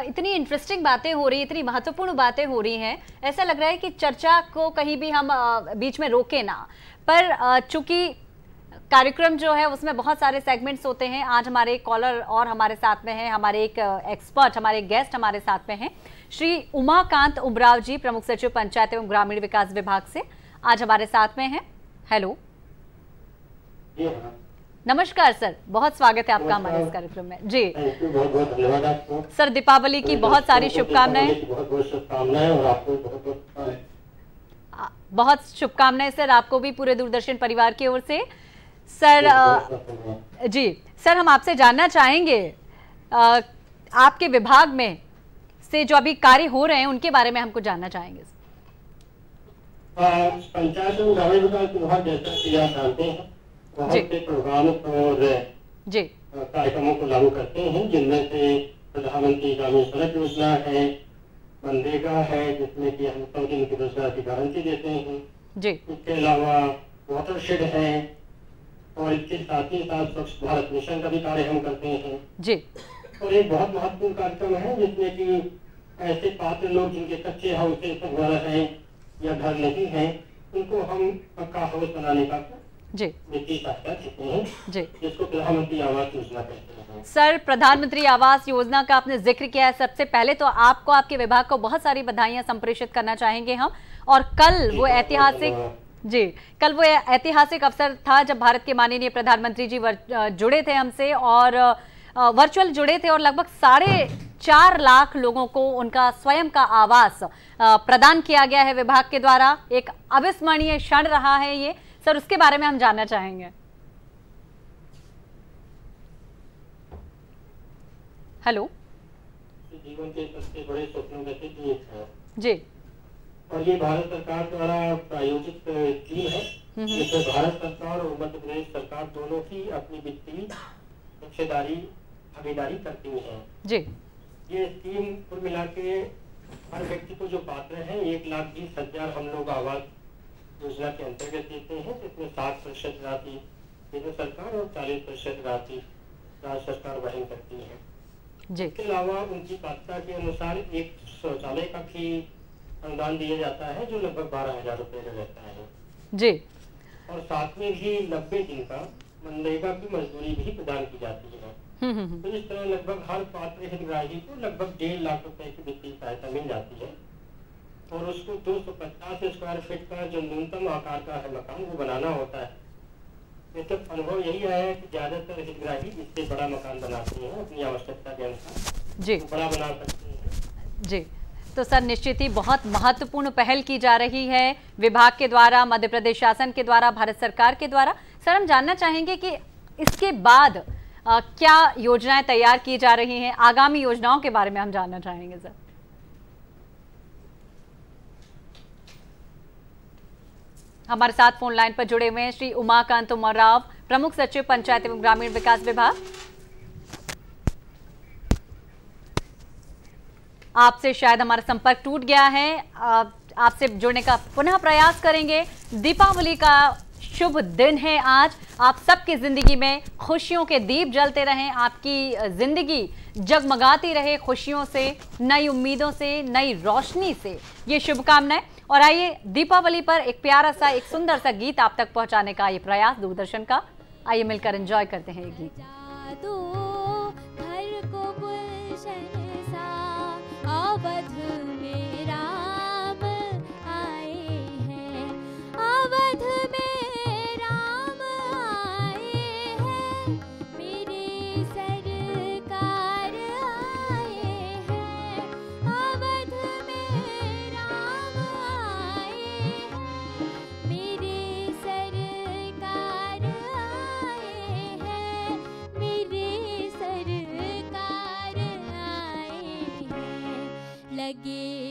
इतनी इंटरेस्टिंग बातें हो रही है इतनी महत्वपूर्ण बातें हो रही हैं। ऐसा लग रहा है कि चर्चा को कहीं भी हम बीच में रोके ना। पर चूँकि कार्यक्रम जो है उसमें बहुत सारे सेगमेंट्स होते हैं। आज हमारे कॉलर और हमारे साथ में हैं हमारे एक एक्सपर्ट हमारे गेस्ट हमारे साथ में हैं। श्री उमाकांत उमराव जी प्रमुख सचिव पंचायत एवं ग्रामीण विकास विभाग से आज हमारे साथ में हैं। हेलो नमस्कार सर। बहुत स्वागत है आपका हमारे इस कार्यक्रम में। जी। बहुत बहुत धन्यवाद आपको। सर दीपावली की बहुत सारी शुभकामनाएँ। बहुत बहुत शुभकामनाएँ और आपको बहुत बहुत बहुत शुभकामनाएँ सर। आपको भी पूरे दूरदर्शन परिवार की ओर से। सर जी सर हम आपसे जानना चाहेंगे आपके विभाग में से जो अभी कार्य हो रहे हैं उनके बारे में हमको जानना चाहेंगे पंचायत एवं ग्रामीण विकास विभाग जैसा कि आप जानते हैं प्रोग्राम और जी। कार्यक्रमों को लागू करते हैं जिनमें से प्रधानमंत्री ग्रामीण सड़क योजना है मनरेगा है जिसमें कि हम सौ दिन की रोज़गार की गारंटी देते हैं। जी। इसके अलावा वाटर शेड है और इसके साथ ही साथ स्वच्छ भारत मिशन का भी कार्य हम करते हैं जी। और एक बहुत महत्वपूर्ण कार्यक्रम है जिसमें कि ऐसे पात्र लोग जिनके कच्चे हाउसेस वगैरह हैं या घर नहीं है उनको हम पक्का हाउस बनाने का जी। हैं जी। जिसको प्रधानमंत्री आवास योजना कहते हैं। सर प्रधानमंत्री आवास योजना का आपने ज़िक्र किया है सबसे पहले तो आपको आपके विभाग को बहुत सारी बधाइयाँ संप्रेषित करना चाहेंगे हम। और कल वो ऐतिहासिक जी कल वो ऐतिहासिक अवसर था जब भारत के माननीय प्रधानमंत्री जी जुड़े थे हमसे और वर्चुअल जुड़े थे और लगभग साढ़े चार लाख लोगों को उनका स्वयं का आवास प्रदान किया गया है विभाग के द्वारा। एक अविस्मरणीय क्षण रहा है ये। सर उसके बारे में हम जानना चाहेंगे। हेलो। जीवन के सबसे बड़े सपनों में से एक है जी। और ये भारत सरकार द्वारा प्रायोजित स्कीम है। जिसमें भारत सरकार और मध्य प्रदेश सरकार दोनों की अपनी वित्तीय हिस्सेदारी भागीदारी करती है। जी। ये स्कीम कुल मिला के हर व्यक्ति को जो पात्र है एक लाख बीस हज़ार हम लोग आवास योजना के अंतर्गत देते हैं जिसमें सात प्रतिशत राशि केंद्र सरकार और चालीस प्रतिशत राशि राज्य सरकार वहन करती है। इसके अलावा उनकी पात्रता के अनुसार एक शौचालय का भी अनुदान दिया जाता है जो लगभग बारह हज़ार रुपये का रहता है। जी। और साथ में भी नब्बे दिन का मनरेगा की मजदूरी भी प्रदान की जाती है। तो इस तरह लगभग हर पात्र हितग्राही को लगभग डेढ़ लाख रुपए की वित्तीय सहायता मिल जाती है। और उसको 250 स्क्वायर फीट का जो न्यूनतम आकार का है मकान वो बनाना होता है। तो अनुभव यही आया है कि ज़्यादातर हितग्राही इससे बड़ा मकान बनाते हैं अपनी आवश्यकता के अनुसार। जी। बड़ा बना सकते हैं। जी। तो सर निश्चित ही बहुत महत्वपूर्ण पहल की जा रही है विभाग के द्वारा मध्य प्रदेश शासन के द्वारा भारत सरकार के द्वारा। सर हम जानना चाहेंगे कि इसके बाद आ, क्या योजनाएँ तैयार की जा रही हैं? आगामी योजनाओं के बारे में हम जानना चाहेंगे सर। हमारे साथ फ़ोन लाइन पर जुड़े हुए हैं श्री उमाकांत उमराव प्रमुख सचिव पंचायत एवं ग्रामीण विकास विभाग। आपसे शायद हमारा संपर्क टूट गया है। आपसे जुड़ने का पुनः प्रयास करेंगे। दीपावली का शुभ दिन है आज। आप सबकी ज़िंदगी में खुशियों के दीप जलते रहें। आपकी ज़िंदगी जगमगाती रहे खुशियों से, नई उम्मीदों से, नई रोशनी से। ये शुभकामनाएँ। और आइए दीपावली पर एक प्यारा सा, एक सुंदर सा गीत आप तक पहुँचाने का ये प्रयास, दूरदर्शन का। आइए मिलकर एंजॉय करते हैं ये गीत। लगे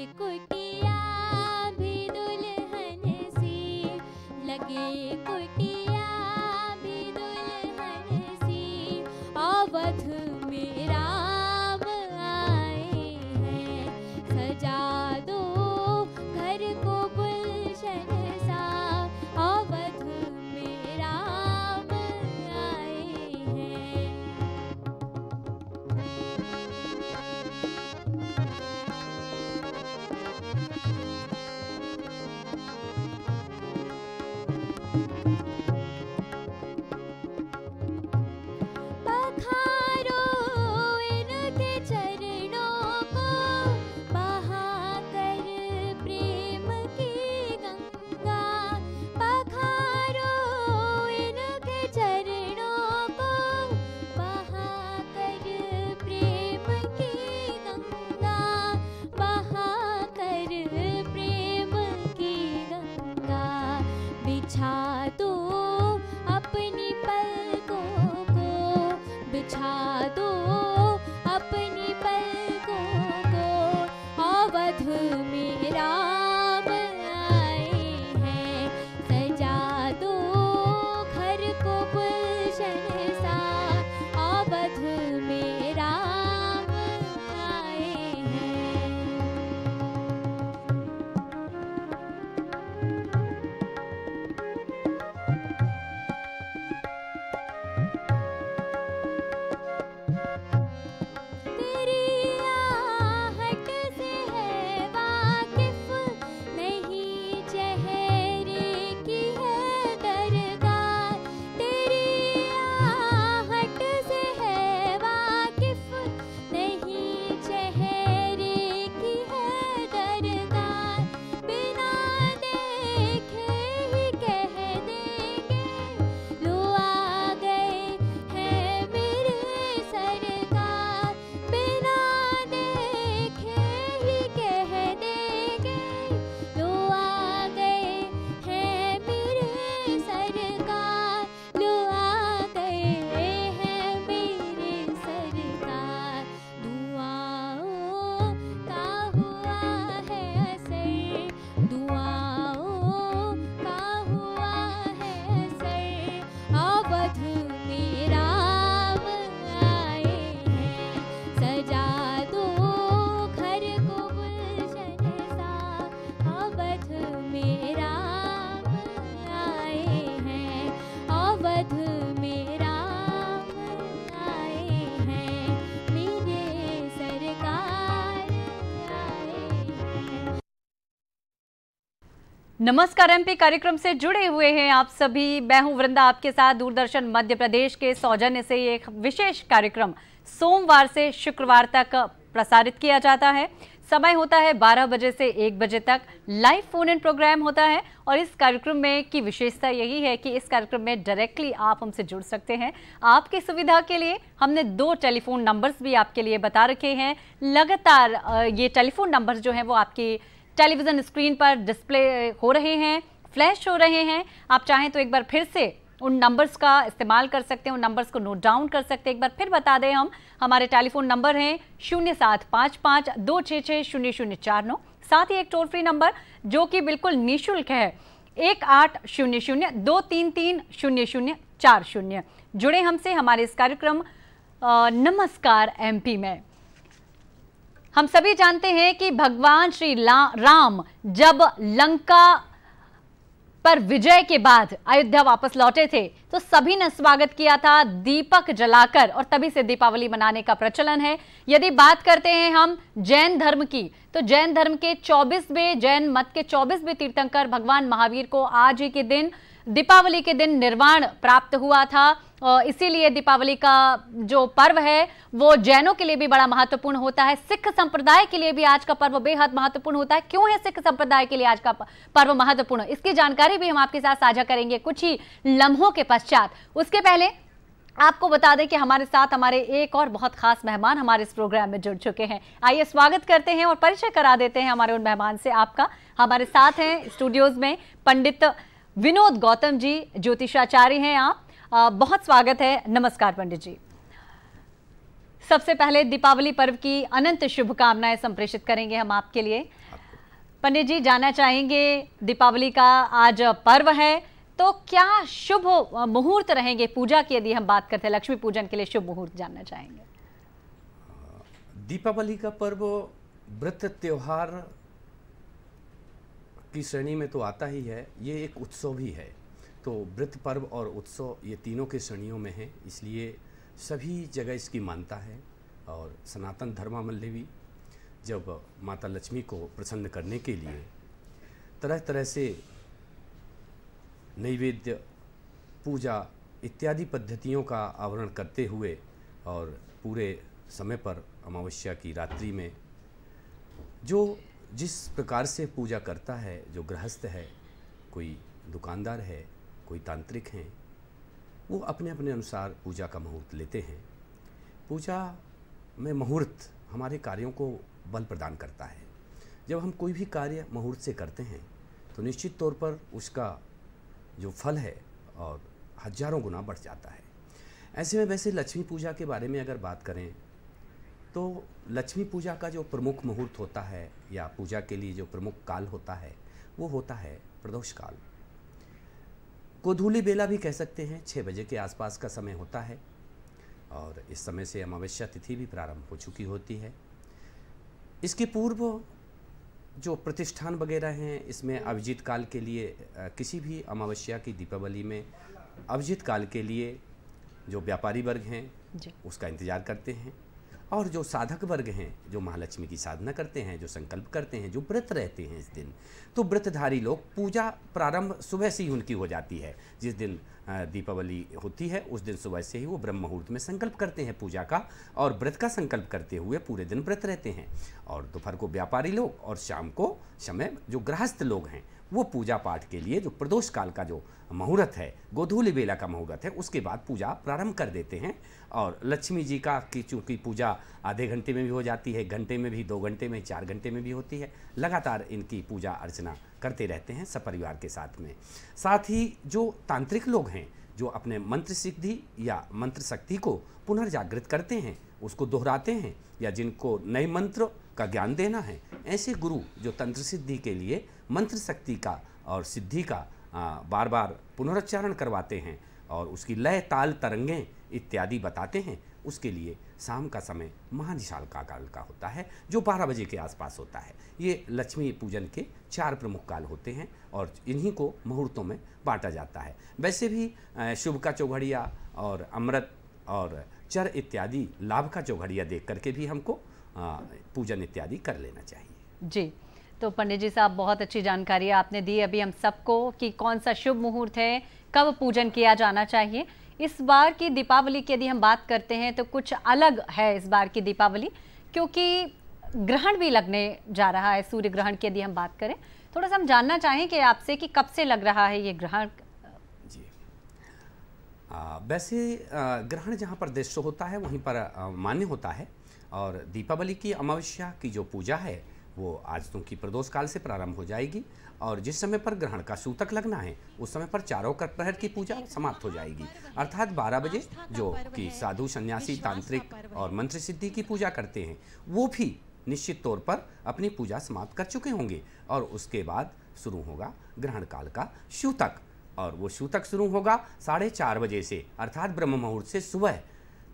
बिछा दो अपनी पलकों को बिछा नमस्कार एमपी कार्यक्रम से जुड़े हुए हैं आप सभी। मैं हूँ वृंदा, आपके साथ दूरदर्शन मध्य प्रदेश के सौजन्य से ये एक विशेष कार्यक्रम सोमवार से शुक्रवार तक प्रसारित किया जाता है। समय होता है 12 बजे से 1 बजे तक। लाइव फ़ोन इन प्रोग्राम होता है और इस कार्यक्रम में की विशेषता यही है कि इस कार्यक्रम में डायरेक्टली आप हमसे जुड़ सकते हैं। आपकी सुविधा के लिए हमने दो टेलीफोन नंबर्स भी आपके लिए बता रखे हैं। लगातार ये टेलीफोन नंबर्स जो हैं वो आपकी टेलीविज़न स्क्रीन पर डिस्प्ले हो रहे हैं, फ्लैश हो रहे हैं। आप चाहें तो एक बार फिर से उन नंबर्स का इस्तेमाल कर सकते हैं, उन नंबर्स को नोट डाउन कर सकते हैं। एक बार फिर बता दें हम, हमारे टेलीफोन नंबर हैं शून्य सात पाँच पाँच दो छः छः शून्य शून्य चार नौ। साथ ही एक टोल फ्री नंबर जो कि बिल्कुल निःशुल्क है, एक आठ शून्य शून्य दो तीन तीन शून्य शून्य चार शून्य। जुड़े हमसे हमारे इस कार्यक्रम नमस्कार एमपी में। हम सभी जानते हैं कि भगवान श्री राम जब लंका पर विजय के बाद अयोध्या वापस लौटे थे तो सभी ने स्वागत किया था दीपक जलाकर, और तभी से दीपावली मनाने का प्रचलन है। यदि बात करते हैं हम जैन धर्म की तो जैन धर्म के 24वें जैन मत के 24वें तीर्थंकर भगवान महावीर को आज ही के दिन दीपावली के दिन निर्वाण प्राप्त हुआ था इसीलिए दीपावली का जो पर्व है, वो जैनों के लिए भी बड़ा महत्वपूर्ण होता है। सिख संप्रदाय के लिए भी आज का पर्व बेहद महत्वपूर्ण होता है। क्यों है सिख संप्रदाय के लिए आज का पर्व महत्वपूर्ण? इसकी जानकारी भी हम आपके साथ साझा करेंगे कुछ ही लम्हों के पश्चात। उसके पहले आपको बता दें कि हमारे साथ हमारे एक और बहुत खास मेहमान हमारे इस प्रोग्राम में जुड़ चुके हैं। आइए स्वागत करते हैं और परिचय करा देते हैं हमारे उन मेहमान से आपका। हमारे साथ हैं स्टूडियोज में पंडित विनोद गौतम जी, ज्योतिषाचार्य हैं आप। बहुत स्वागत है। नमस्कार पंडित जी। सबसे पहले दीपावली पर्व की अनंत शुभकामनाएँ संप्रेषित करेंगे हम आपके लिए। पंडित जी, जानना चाहेंगे दीपावली का आज पर्व है तो क्या शुभ मुहूर्त रहेंगे? पूजा की यदि हम बात करते हैं, लक्ष्मी पूजन के लिए शुभ मुहूर्त जानना चाहेंगे। दीपावली का पर्व, व्रत, त्योहार की श्रेणी में तो आता ही है, ये एक उत्सव भी है। तो व्रत पर्व और उत्सव ये तीनों के श्रेणियों में है, इसलिए सभी जगह इसकी मान्यता है और सनातन धर्मावलंबी भी। जब माता लक्ष्मी को प्रसन्न करने के लिए तरह तरह से नैवेद्य, पूजा इत्यादि पद्धतियों का आवरण करते हुए और पूरे समय पर अमावस्या की रात्रि में जो जिस प्रकार से पूजा करता है, जो गृहस्थ है, कोई दुकानदार है, कोई तांत्रिक हैं, वो अपने अपने अनुसार पूजा का मुहूर्त लेते हैं। पूजा में मुहूर्त हमारे कार्यों को बल प्रदान करता है। जब हम कोई भी कार्य मुहूर्त से करते हैं तो निश्चित तौर पर उसका जो फल है और हज़ारों गुना बढ़ जाता है। ऐसे में वैसे लक्ष्मी पूजा के बारे में अगर बात करें तो लक्ष्मी पूजा का जो प्रमुख मुहूर्त होता है या पूजा के लिए जो प्रमुख काल होता है वो होता है प्रदोष काल। गोधूली बेला भी कह सकते हैं छः बजे के आसपास का समय होता है और इस समय से अमावस्या तिथि भी प्रारंभ हो चुकी होती है। इसके पूर्व जो प्रतिष्ठान वगैरह हैं इसमें अभिजीत काल के लिए किसी भी अमावस्या की दीपावली में अभिजीत काल के लिए जो व्यापारी वर्ग हैं उसका इंतज़ार करते हैं। और जो साधक वर्ग हैं, जो महालक्ष्मी की साधना करते हैं, जो संकल्प करते हैं, जो व्रत रहते हैं इस दिन तो व्रतधारी लोग पूजा प्रारंभ सुबह से ही उनकी हो जाती है। जिस दिन दीपावली होती है, उस दिन सुबह से ही वो ब्रह्म मुहूर्त में संकल्प करते हैं पूजा का और व्रत का संकल्प करते हुए पूरे दिन व्रत रहते हैं। और दोपहर को व्यापारी लोग और शाम को समय जो गृहस्थ लोग हैं वो पूजा पाठ के लिए जो प्रदोष काल का जो मुहूर्त है, गोधूली बेला का मुहूर्त है, उसके बाद पूजा प्रारंभ कर देते हैं। और लक्ष्मी जी का की चूँकि पूजा आधे घंटे में भी हो जाती है, घंटे में भी, दो घंटे में, चार घंटे में भी होती है, लगातार इनकी पूजा अर्चना करते रहते हैं सपरिवार के साथ में। साथ ही जो तांत्रिक लोग हैं, जो अपने मंत्र सिद्धि या मंत्र शक्ति को पुनर्जागृत करते हैं, उसको दोहराते हैं या जिनको नए मंत्र का ज्ञान देना है, ऐसे गुरु जो तंत्र सिद्धि के लिए मंत्र शक्ति का और सिद्धि का बार बार पुनरुच्चारण करवाते हैं और उसकी लय, ताल, तरंगें इत्यादि बताते हैं, उसके लिए शाम का समय महानिशाल का काल का होता है, जो 12 बजे के आसपास होता है। ये लक्ष्मी पूजन के चार प्रमुख काल होते हैं और इन्हीं को मुहूर्तों में बांटा जाता है। वैसे भी शुभ का चौघड़िया और अमृत और चर इत्यादि लाभ का चौघड़िया देख करके भी हमको पूजन इत्यादि कर लेना चाहिए। जी तो पंडित जी साहब बहुत अच्छी जानकारी आपने दी। अभी हम सबको कि कौन सा शुभ मुहूर्त है कब पूजन किया जाना चाहिए। इस बार की दीपावली की यदि हम बात करते हैं तो कुछ अलग है इस बार की दीपावली क्योंकि ग्रहण भी लगने जा रहा है सूर्य ग्रहण की यदि हम बात करें। थोड़ा सा हम जानना चाहें कि आपसे कि कब से लग रहा है ये ग्रहण? जी। आ, वैसे ग्रहण जहाँ पर दृश्य होता है वहीं पर मान्य होता है। और दीपावली की अमावस्या की जो पूजा है वो आज तो की प्रदोष काल से प्रारंभ हो जाएगी और जिस समय पर ग्रहण का सूतक लगना है, उस समय पर चारों कर प्रहर की पूजा समाप्त हो जाएगी। अर्थात 12 बजे जो कि साधु सन्यासी तांत्रिक और मंत्र सिद्धि की पूजा करते हैं, वो भी निश्चित तौर पर अपनी पूजा समाप्त कर चुके होंगे और उसके बाद शुरू होगा ग्रहण काल का सूतक। और वो सूतक शुरू होगा साढ़े चार बजे से, अर्थात ब्रह्म मुहूर्त से सुबह।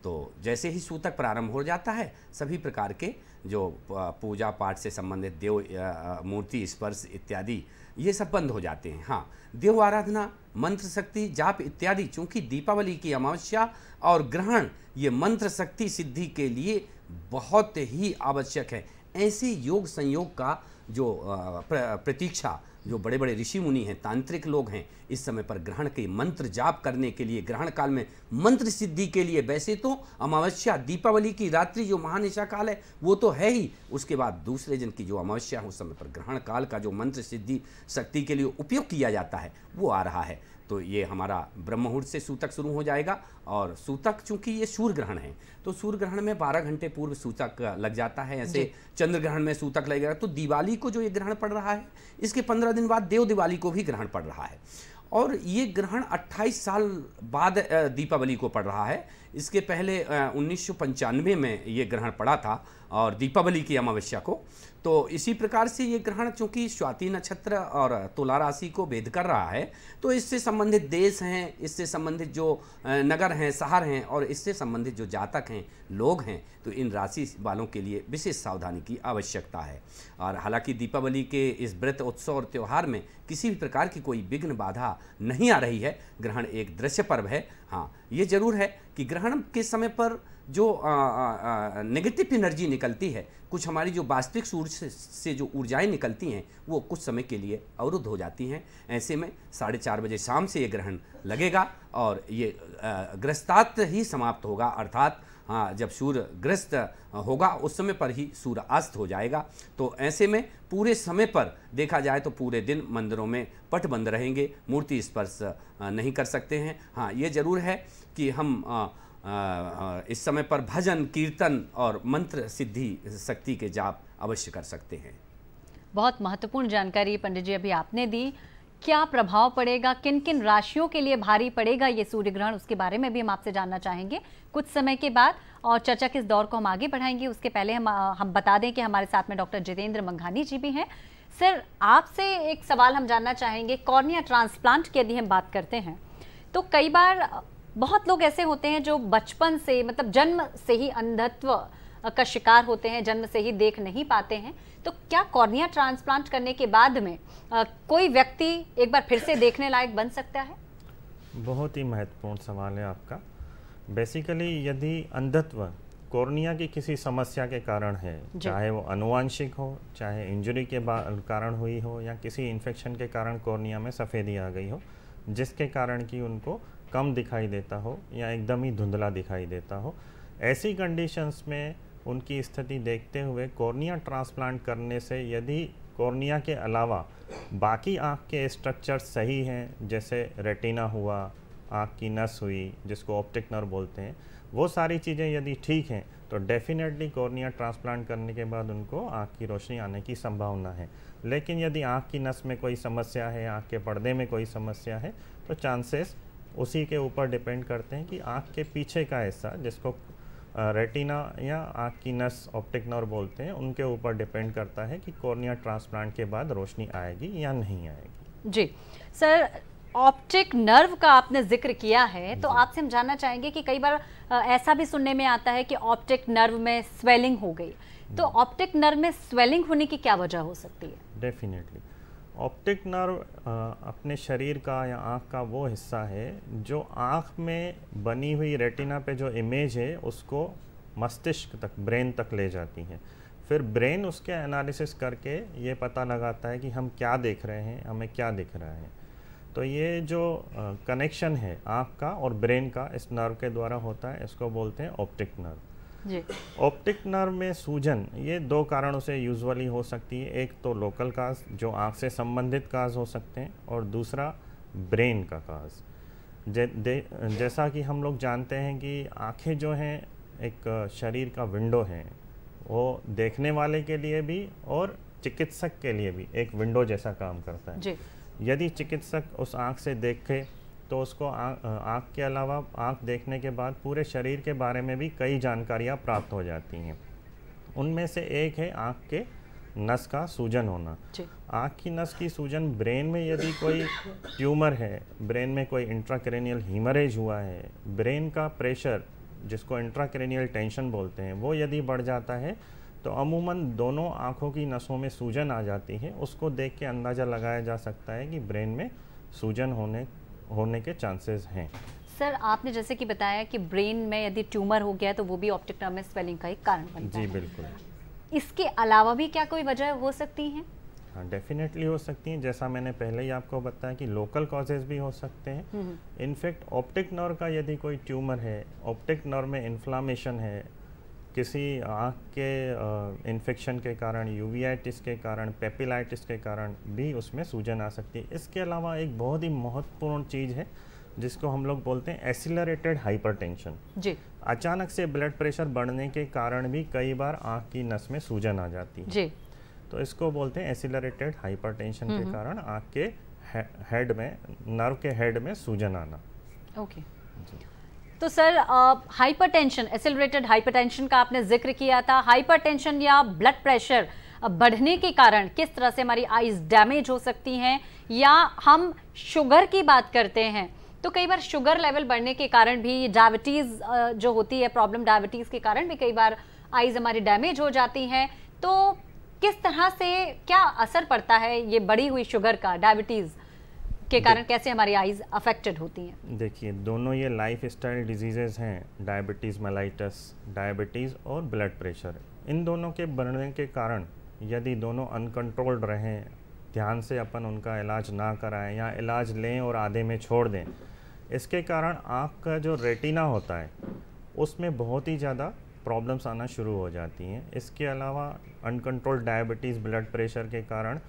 तो जैसे ही सूतक प्रारंभ हो जाता है, सभी प्रकार के जो पूजा पाठ से संबंधित देव मूर्ति, स्पर्श इत्यादि, ये सब बंद हो जाते हैं। हाँ देव आराधना, मंत्र शक्ति, जाप इत्यादि, चूँकि दीपावली की अमावस्या और ग्रहण, ये मंत्र शक्ति सिद्धि के लिए बहुत ही आवश्यक है। ऐसे योग संयोग का जो प्रतीक्षा जो बड़े बड़े ऋषि मुनि हैं, तांत्रिक लोग हैं, इस समय पर ग्रहण के मंत्र जाप करने के लिए, ग्रहण काल में मंत्र सिद्धि के लिए वैसे तो अमावस्या, दीपावली की रात्रि जो महानिशा काल है, वो तो है ही। उसके बाद दूसरे दिन की जो अमावस्या है, उस समय पर ग्रहण काल का जो मंत्र सिद्धि, शक्ति के लिए उपयोग किया जाता है, वो आ रहा है। तो ये हमारा ब्रह्म मुहूर्त से सूतक शुरू हो जाएगा और सूतक चूँकि ये सूर्य ग्रहण है तो सूर्य ग्रहण में 12 घंटे पूर्व सूतक लग जाता है ऐसे चंद्र ग्रहण में सूतक लगेगा तो दिवाली को जो ये ग्रहण पड़ रहा है इसके 15 दिन बाद देव दिवाली को भी ग्रहण पड़ रहा है। और ये ग्रहण 28 साल बाद दीपावली को पड़ रहा है। इसके पहले उन्नीस सौ पंचानवे में ये ग्रहण पड़ा था और दीपावली की अमावस्या को। तो इसी प्रकार से ये ग्रहण चूँकि स्वाति नक्षत्र और तुला राशि को भेद कर रहा है तो इससे संबंधित देश हैं, इससे संबंधित जो नगर हैं, शहर हैं और इससे संबंधित जो जातक हैं, लोग हैं तो इन राशि वालों के लिए विशेष सावधानी की आवश्यकता है। और हालाँकि दीपावली के इस व्रत उत्सव और त्यौहार में किसी भी प्रकार की कोई विघ्न बाधा नहीं आ रही है, ग्रहण एक दृश्य पर्व है। हाँ ये ज़रूर है कि ग्रहण के समय पर जो नेगेटिव एनर्जी निकलती है कुछ हमारी जो वास्तविक सूर्य से, से जो ऊर्जाएँ निकलती हैं वो कुछ समय के लिए अवरुद्ध हो जाती हैं। ऐसे में साढ़े चार बजे शाम से ये ग्रहण लगेगा और ये ग्रस्तात् ही समाप्त होगा। अर्थात हाँ जब सूर्य ग्रस्त होगा उस समय पर ही सूर्य अस्त हो जाएगा। तो ऐसे में पूरे समय पर देखा जाए तो पूरे दिन मंदिरों में पट बंद रहेंगे मूर्ति स्पर्श नहीं कर सकते हैं। हाँ ये ज़रूर है कि हम अ, अ, इस समय पर भजन कीर्तन और मंत्र सिद्धि शक्ति के जाप अवश्य कर सकते हैं। बहुत महत्वपूर्ण जानकारी पंडित जी अभी आपने दी। क्या प्रभाव पड़ेगा? किन किन राशियों के लिए भारी पड़ेगा ये सूर्य ग्रहण उसके बारे में भी हम आपसे जानना चाहेंगे। कुछ समय के बाद और चर्चा के इस दौर को हम आगे बढ़ाएँगे उसके पहले हम हम बता दें कि हमारे साथ में डॉक्टर जितेंद्र मंघानी जी भी हैं। सर आपसे एक सवाल हम जानना चाहेंगे। कॉर्निया ट्रांसप्लांट की यदि हम बात करते हैं तो कई बार बहुत लोग ऐसे होते हैं जो बचपन से मतलब जन्म से ही अंधत्व का शिकार होते हैं जन्म से ही देख नहीं पाते हैं। तो क्या कॉर्निया ट्रांसप्लांट करने के बाद में अ, कोई व्यक्ति एक बार फिर से देखने लायक बन सकता है? बहुत ही महत्वपूर्ण सवाल है आपका। बेसिकली यदि अंधत्व कॉर्निया की किसी समस्या के कारण है चाहे वो अनुवांशिक हो चाहे इंजरी के कारण हुई हो या किसी इन्फेक्शन के कारण कॉर्निया में सफ़ेदी आ गई हो जिसके कारण कि उनको कम दिखाई देता हो या एकदम ही धुंधला दिखाई देता हो, ऐसी कंडीशंस में उनकी स्थिति देखते हुए कॉर्निया ट्रांसप्लांट करने से यदि कॉर्निया के अलावा बाकी आँख के स्ट्रक्चर सही हैं, जैसे रेटिना हुआ, आँख की नस हुई, जिसको ऑप्टिक नर्व बोलते हैं, वो सारी चीज़ें यदि ठीक हैं तो डेफिनेटली कॉर्निया ट्रांसप्लांट करने के बाद उनको आँख की रोशनी आने की संभावना है। लेकिन यदि आँख की नस में कोई समस्या है, आँख के पर्दे में कोई समस्या है तो चांसेस उसी के ऊपर डिपेंड करते हैं कि आँख के पीछे का हिस्सा जिसको रेटिना या आँख की नस ऑप्टिक नर्व बोलते हैं उनके ऊपर डिपेंड करता है कि कॉर्निया ट्रांसप्लांट के बाद रोशनी आएगी या नहीं आएगी। जी। सर ऑप्टिक नर्व का आपने ज़िक्र किया है तो आपसे हम जानना चाहेंगे कि कई बार ऐसा भी सुनने में आता है कि ऑप्टिक नर्व में स्वेलिंग हो गई। तो ऑप्टिक नर्व में स्वेलिंग होने की क्या वजह हो सकती है? डेफिनेटली। ऑप्टिक नर्व अपने शरीर का या आँख का वो हिस्सा है, जो आँख में बनी हुई रेटिना पे जो इमेज है, उसको मस्तिष्क तक ब्रेन तक ले जाती है। फिर ब्रेन उसके एनालिसिस करके ये पता लगाता है कि हम क्या देख रहे हैं, हमें क्या दिख रहा है। तो ये जो कनेक्शन है आँख का और ब्रेन का, इस नर्व के द्वारा होता है, इसको बोलते हैं ऑप्टिक नर्व जी। ऑप्टिक नर्व में सूजन ये दो कारणों से यूजुअली हो सकती है। एक तो लोकल काज जो आँख से संबंधित काज हो सकते हैं और दूसरा ब्रेन का काज जैसा कि हम लोग जानते हैं कि आँखें जो हैं एक शरीर का विंडो है। वो देखने वाले के लिए भी और चिकित्सक के लिए भी एक विंडो जैसा काम करता है। जी। यदि चिकित्सक उस आँख से देखे तो उसको आँख के अलावा आँख देखने के बाद पूरे शरीर के बारे में भी कई जानकारियाँ प्राप्त हो जाती हैं। उनमें से एक है आँख के नस का सूजन होना। आँख की नस की सूजन ब्रेन में यदि कोई ट्यूमर है ब्रेन में कोई इंट्राक्रेनियल हीमरेज हुआ है ब्रेन का प्रेशर जिसको इंट्राक्रेनियल टेंशन बोलते हैं वो यदि बढ़ जाता है तो अमूमन दोनों आँखों की नसों में सूजन आ जाती है। उसको देख के अंदाज़ा लगाया जा सकता है कि ब्रेन में सूजन होने होने के चांसेस हैं। सर आपने जैसे कि बताया कि ब्रेन में यदि ट्यूमर हो गया तो वो भी ऑप्टिक नर्व में स्वेलिंग का एक कारण बनता जी है। बिल्कुल। इसके अलावा भी क्या कोई वजह हो सकती हैं? हाँ डेफिनेटली हो सकती हैं। जैसा मैंने पहले ही आपको बताया कि लोकल कॉजेज भी हो सकते हैं। इनफैक्ट ऑप्टिक नर्व का यदि कोई ट्यूमर है ऑप्टिक नर्व में इन्फ्लामेशन है किसी आँख के इन्फेक्शन के कारण यूवीआइटिस के कारण पेपिलाइटिस के कारण भी उसमें सूजन आ सकती है। इसके अलावा एक बहुत ही महत्वपूर्ण चीज़ है जिसको हम लोग बोलते हैं एसिलरेटेड हाइपरटेंशन जी। अचानक से ब्लड प्रेशर बढ़ने के कारण भी कई बार आँख की नस में सूजन आ जाती है। जी। तो इसको बोलते हैं एसिलरेटेड हाइपरटेंशन के कारण आँख के हेड में नर्व के हेड में सूजन आना। ओके। तो सर हाइपरटेंशन एसिलरेटेड हाइपरटेंशन का आपने ज़िक्र किया था। हाइपरटेंशन या ब्लड प्रेशर बढ़ने के कारण किस तरह से हमारी आईज डैमेज हो सकती हैं या हम शुगर की बात करते हैं तो कई बार शुगर लेवल बढ़ने के कारण भी डायबिटीज़ जो होती है प्रॉब्लम डायबिटीज़ के कारण भी कई बार आईज हमारी डैमेज हो जाती हैं। तो किस तरह से क्या असर पड़ता है ये बढ़ी हुई शुगर का डायबिटीज़ के कारण कैसे हमारी आईज अफेक्टेड होती हैं? देखिए, दोनों ये लाइफ स्टाइल डिजीज़ेज़ हैं डायबिटीज़ मेलाइटस डायबिटीज़ और ब्लड प्रेशर इन दोनों के बढ़ने के कारण यदि दोनों अनकंट्रोल्ड रहें, ध्यान से अपन उनका इलाज ना कराएँ या इलाज लें और आधे में छोड़ दें, इसके कारण आँख का जो रेटिना होता है, उसमें बहुत ही ज़्यादा प्रॉब्लम्स आना शुरू हो जाती हैं। इसके अलावा अनकंट्रोल्ड डायबिटीज़ ब्लड प्रेशर के कारण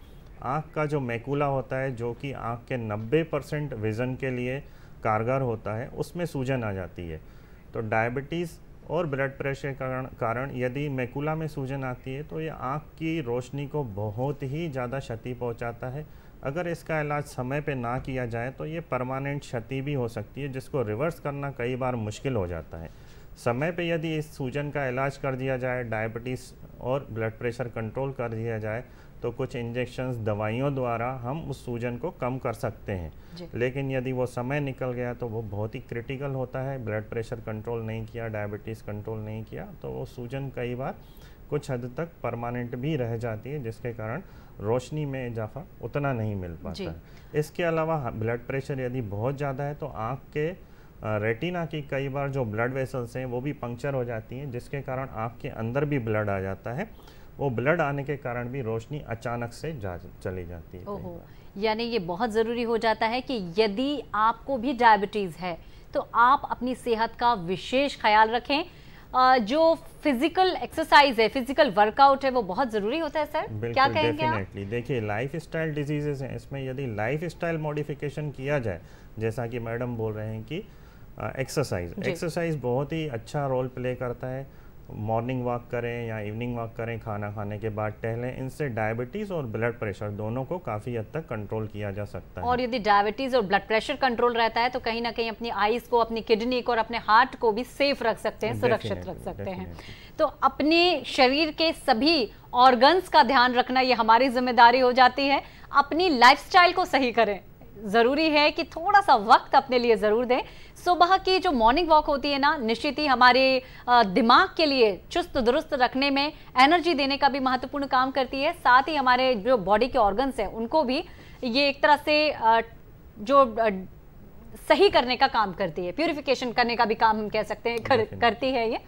आँख का जो मैकुला होता है, जो कि आँख के 90 परसेंट विज़न के लिए कारगर होता है, उसमें सूजन आ जाती है। तो डायबिटीज़ और ब्लड प्रेशर के कारण कारण यदि मैकुला में सूजन आती है तो ये आँख की रोशनी को बहुत ही ज़्यादा क्षति पहुँचाता है। अगर इसका इलाज समय पे ना किया जाए तो ये परमानेंट क्षति भी हो सकती है, जिसको रिवर्स करना कई बार मुश्किल हो जाता है। समय पे यदि इस सूजन का इलाज कर दिया जाए, डायबिटीज़ और ब्लड प्रेशर कंट्रोल कर दिया जाए तो कुछ इंजेक्शंस दवाइयों द्वारा हम उस सूजन को कम कर सकते हैं। लेकिन यदि वो समय निकल गया तो वो बहुत ही क्रिटिकल होता है। ब्लड प्रेशर कंट्रोल नहीं किया डायबिटीज़ कंट्रोल नहीं किया तो वो सूजन कई बार कुछ हद तक परमानेंट भी रह जाती है जिसके कारण रोशनी में इजाफा उतना नहीं मिल पाता है। इसके अलावा ब्लड प्रेशर यदि बहुत ज़्यादा है तो आँख के रेटिना की कई बार जो ब्लड वेसल्स हैं वो भी पंक्चर हो जाती हैं जिसके कारण आँख के अंदर भी ब्लड आ जाता है। वो ब्लड आने के कारण भी रोशनी अचानक से जा चली जाती है। यानी ये बहुत ज़रूरी हो जाता है कि यदि आपको भी डायबिटीज़ है तो आप अपनी सेहत का विशेष ख्याल रखें। जो फ़िज़िकल एक्सरसाइज है फ़िज़िकल वर्कआउट है वो बहुत ज़रूरी होता है सर। क्या कहेंगे आप? डेफिनेटली देखिए लाइफ स्टाइल डिजीजेज हैं इसमें यदि लाइफ स्टाइल मॉडिफिकेशन किया जाए जैसा कि मैडम बोल रहे हैं कि एक्सरसाइज एक्सरसाइज बहुत ही अच्छा रोल प्ले करता है। मॉर्निंग वॉक करें या इवनिंग वॉक करें खाना खाने के बाद टहलें इनसे डायबिटीज़ और ब्लड प्रेशर दोनों को काफ़ी हद तक कंट्रोल किया जा सकता है। और यदि डायबिटीज़ और ब्लड प्रेशर कंट्रोल रहता है तो कहीं ना कहीं अपनी आईज को अपनी किडनी को और अपने हार्ट को भी सेफ़ रख सकते हैं सुरक्षित रख सकते हैं। तो अपने शरीर के सभी ऑर्गन्स का ध्यान रखना ये हमारी ज़िम्मेदारी हो जाती है। अपनी लाइफस्टाइल को सही करें। ज़रूरी है कि थोड़ा सा वक्त अपने लिए ज़रूर दें। सुबह की जो मॉर्निंग वॉक होती है ना निश्चित ही हमारे दिमाग के लिए चुस्त दुरुस्त रखने में एनर्जी देने का भी महत्वपूर्ण काम करती है। साथ ही हमारे जो बॉडी के ऑर्गन्स हैं उनको भी ये एक तरह से जो सही करने का काम करती है। प्योरिफिकेशन करने का भी काम हम कह सकते हैं कर, करती है ये।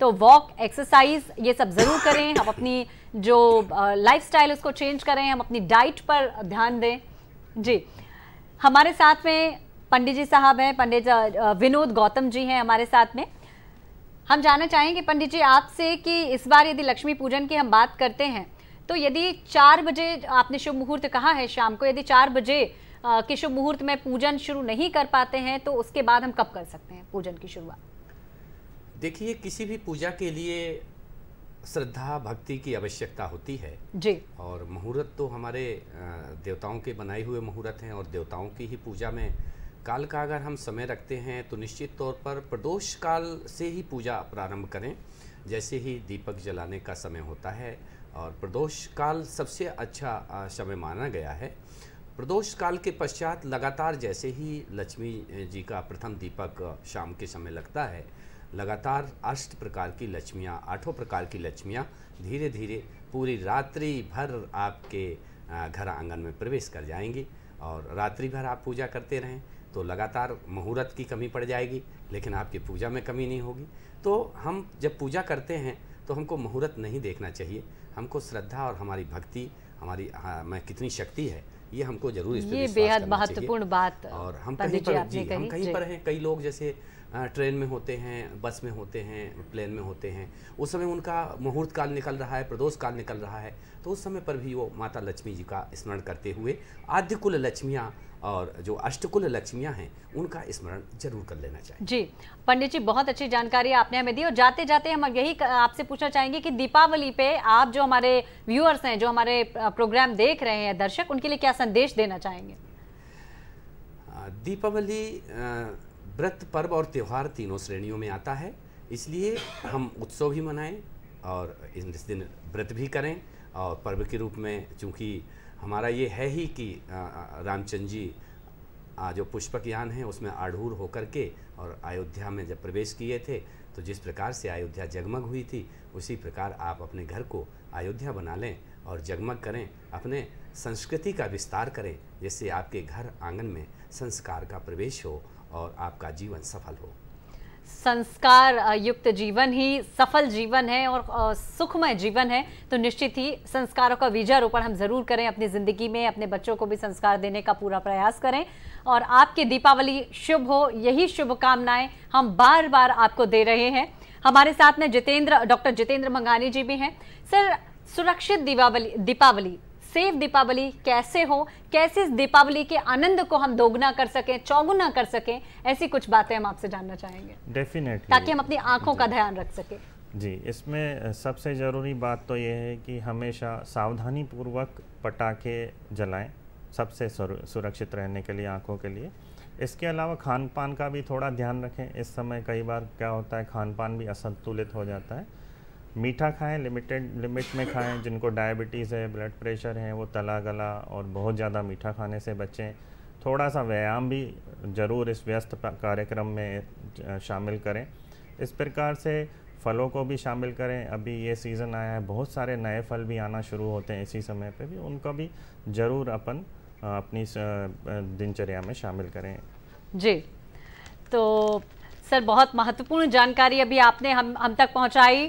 तो वॉक एक्सरसाइज ये सब ज़रूर करें। हम अपनी जो लाइफस्टाइल उसको चेंज करें। हम अपनी डाइट पर ध्यान दें। जी। हमारे साथ में पंडित जी साहब हैं, पंडित विनोद गौतम जी हैं हमारे साथ में। हम जानना चाहेंगे पंडित जी आपसे कि इस बार यदि लक्ष्मी पूजन की हम बात करते हैं तो यदि चार बजे आपने शुभ मुहूर्त कहा है शाम को, यदि चार बजे के शुभ मुहूर्त में पूजन शुरू नहीं कर पाते हैं तो उसके बाद हम कब कर सकते हैं पूजन की शुरुआत? देखिए, किसी भी पूजा के लिए श्रद्धा भक्ति की आवश्यकता होती है। जी। और मुहूर्त तो हमारे देवताओं के बनाए हुए मुहूर्त हैं और देवताओं की ही पूजा में काल का अगर हम समय रखते हैं तो निश्चित तौर पर प्रदोष काल से ही पूजा प्रारंभ करें। जैसे ही दीपक जलाने का समय होता है और प्रदोष काल सबसे अच्छा समय माना गया है। प्रदोष काल के पश्चात लगातार जैसे ही लक्ष्मी जी का प्रथम दीपक शाम के समय लगता है लगातार अष्ट प्रकार की लक्ष्मियाँ आठों प्रकार की लक्ष्मियाँ धीरे धीरे पूरी रात्रि भर आपके घर आँगन में प्रवेश कर जाएँगी और रात्रि भर आप पूजा करते रहें तो लगातार मुहूर्त की कमी पड़ जाएगी लेकिन आपकी पूजा में कमी नहीं होगी। तो हम जब पूजा करते हैं तो हमको मुहूर्त नहीं देखना चाहिए। हमको श्रद्धा और हमारी भक्ति हमारी हाँ, में कितनी शक्ति है ये हमको ज़रूर इस ये बेहद महत्वपूर्ण बात और हम कहीं पर जी हम कहीं पर हैं कई लोग जैसे ट्रेन में होते हैं बस में होते हैं प्लेन में होते हैं। उस समय उनका मुहूर्त काल निकल रहा है प्रदोष काल निकल रहा है। तो उस समय पर भी वो माता लक्ष्मी जी का स्मरण करते हुए आद्य कुल लक्ष्मियाँ और जो अष्टकुल लक्ष्मियाँ हैं उनका स्मरण ज़रूर कर लेना चाहिए। जी पंडित जी बहुत अच्छी जानकारी आपने हमें दी और जाते जाते हम यही आपसे पूछना चाहेंगे कि दीपावली पे आप जो हमारे व्यूअर्स हैं जो हमारे प्रोग्राम देख रहे हैं दर्शक उनके लिए क्या संदेश देना चाहेंगे? दीपावली व्रत पर्व और त्यौहार तीनों श्रेणियों में आता है। इसलिए हम उत्सव भी मनाएँ और इस दिन व्रत भी करें और पर्व के रूप में चूँकि हमारा ये है ही कि रामचंद्र जी जो पुष्पक यान है, उसमें आढ़ूर होकर के और अयोध्या में जब प्रवेश किए थे तो जिस प्रकार से अयोध्या जगमग हुई थी, उसी प्रकार आप अपने घर को अयोध्या बना लें और जगमग करें। अपने संस्कृति का विस्तार करें, जिससे आपके घर आँगन में संस्कार का प्रवेश हो और आपका जीवन सफल हो। संस्कार युक्त जीवन ही सफल जीवन है और सुखमय जीवन है। तो निश्चित ही संस्कारों का बीजारोपण हम ज़रूर करें, अपनी ज़िंदगी में, अपने बच्चों को भी संस्कार देने का पूरा प्रयास करें। और आपकी दीपावली शुभ हो, यही शुभकामनाएँ हम बार बार आपको दे रहे हैं। हमारे साथ में जितेंद्र, डॉक्टर जितेंद्र मंगानी जी भी हैं। सर, सुरक्षित दीपावली दीपावली सेफ़ दीपावली कैसे हो कैसे इस दीपावली के आनंद को हम दोगुना कर सकें चौगुना कर सकें ऐसी कुछ बातें हम आपसे जानना चाहेंगे। डेफिनेटली ताकि हम अपनी आँखों का ध्यान रख सकें। जी इसमें सबसे ज़रूरी बात तो ये है कि हमेशा सावधानी पूर्वक पटाखे जलाएँ सबसे सुरक्षित रहने के लिए आँखों के लिए। इसके अलावा खान पान का भी थोड़ा ध्यान रखें। इस समय कई बार क्या होता है खान पान भी असंतुलित हो जाता है। मीठा खाएँ लिमिटेड लिमिट में खाएँ, जिनको डायबिटीज़ है ब्लड प्रेशर है, वो तला गला और बहुत ज़्यादा मीठा खाने से बचें। थोड़ा सा व्यायाम भी ज़रूर इस व्यस्त कार्यक्रम में शामिल करें। इस प्रकार से फलों को भी शामिल करें। अभी ये सीज़न आया है, बहुत सारे नए फल भी आना शुरू होते हैं इसी समय पे भी। उनका भी ज़रूर अपन अपनी दिनचर्या में शामिल करें। जी। तो सर, बहुत महत्वपूर्ण जानकारी अभी आपने हम हम तक पहुंचाई।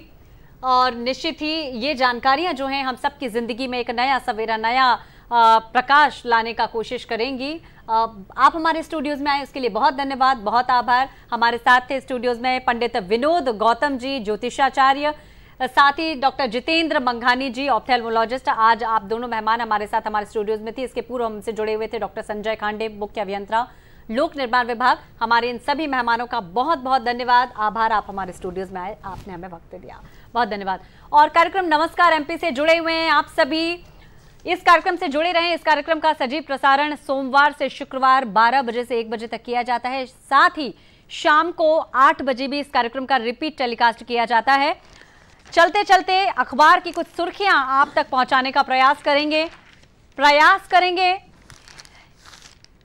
और निश्चित ही ये जानकारियाँ जो हैं, हम सबकी ज़िंदगी में एक नया सवेरा, नया प्रकाश लाने का कोशिश करेंगी। आप हमारे स्टूडियोज़ में आए, उसके लिए बहुत धन्यवाद, बहुत आभार। हमारे साथ थे स्टूडियोज़ में पंडित विनोद गौतम जी, ज्योतिषाचार्य साथ ही डॉक्टर जितेंद्र मंघानी जी, ऑप्थेल्मोलॉजिस्ट। आज आप दोनों मेहमान हमारे साथ हमारे स्टूडियोज में थे। इसके पूर्व हमसे जुड़े हुए थे डॉक्टर संजय खांडे, मुख्य अभियंता, लोक निर्माण विभाग। हमारे इन सभी मेहमानों का बहुत बहुत धन्यवाद। आभार, आप हमारे स्टूडियोज में आए, आपने हमें वक्त दिया। बहुत धन्यवाद। और कार्यक्रम नमस्कार एमपी से जुड़े हुए हैं। आप सभी इस कार्यक्रम से जुड़े रहें। इस कार्यक्रम का सजीव प्रसारण सोमवार से शुक्रवार 12 बजे से 1 बजे तक किया जाता है। साथ ही शाम को 8 बजे भी इस कार्यक्रम का रिपीट टेलीकास्ट किया जाता है। चलते चलते अखबार की कुछ सुर्खियाँ आप तक पहुँचाने का प्रयास करेंगे। प्रयास करेंगे।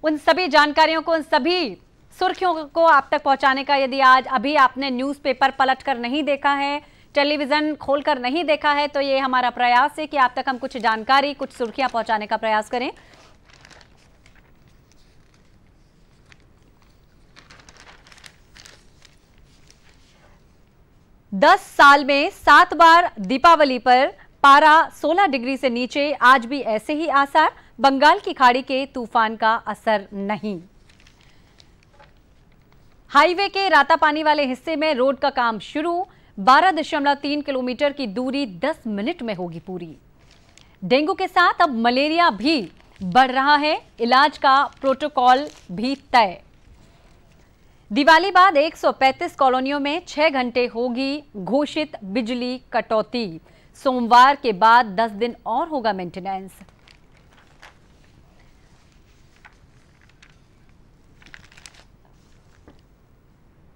उन सभी जानकारियों को, उन सभी सुर्खियों को आप तक पहुँचाने का। यदि आज अभी आपने न्यूज़पेपर पलट कर नहीं देखा है टेलीविज़न खोलकर नहीं देखा है तो ये हमारा प्रयास है कि आप तक हम कुछ जानकारी, कुछ सुर्खियाँ पहुँचाने का प्रयास करें। दस साल में सात बार दीपावली पर पारा 16 डिग्री से नीचे, आज भी ऐसे ही आसार, बंगाल की खाड़ी के तूफ़ान का असर नहीं। हाईवे के रातापानी वाले हिस्से में रोड का काम शुरू 12.3 किलोमीटर की दूरी 10 मिनट में होगी पूरी। डेंगू के साथ अब मलेरिया भी बढ़ रहा है। इलाज का प्रोटोकॉल भी तय। दिवाली बाद 135 कॉलोनियों में 6 घंटे होगी घोषित बिजली कटौती। सोमवार के बाद 10 दिन और होगा मेंटेनेंस।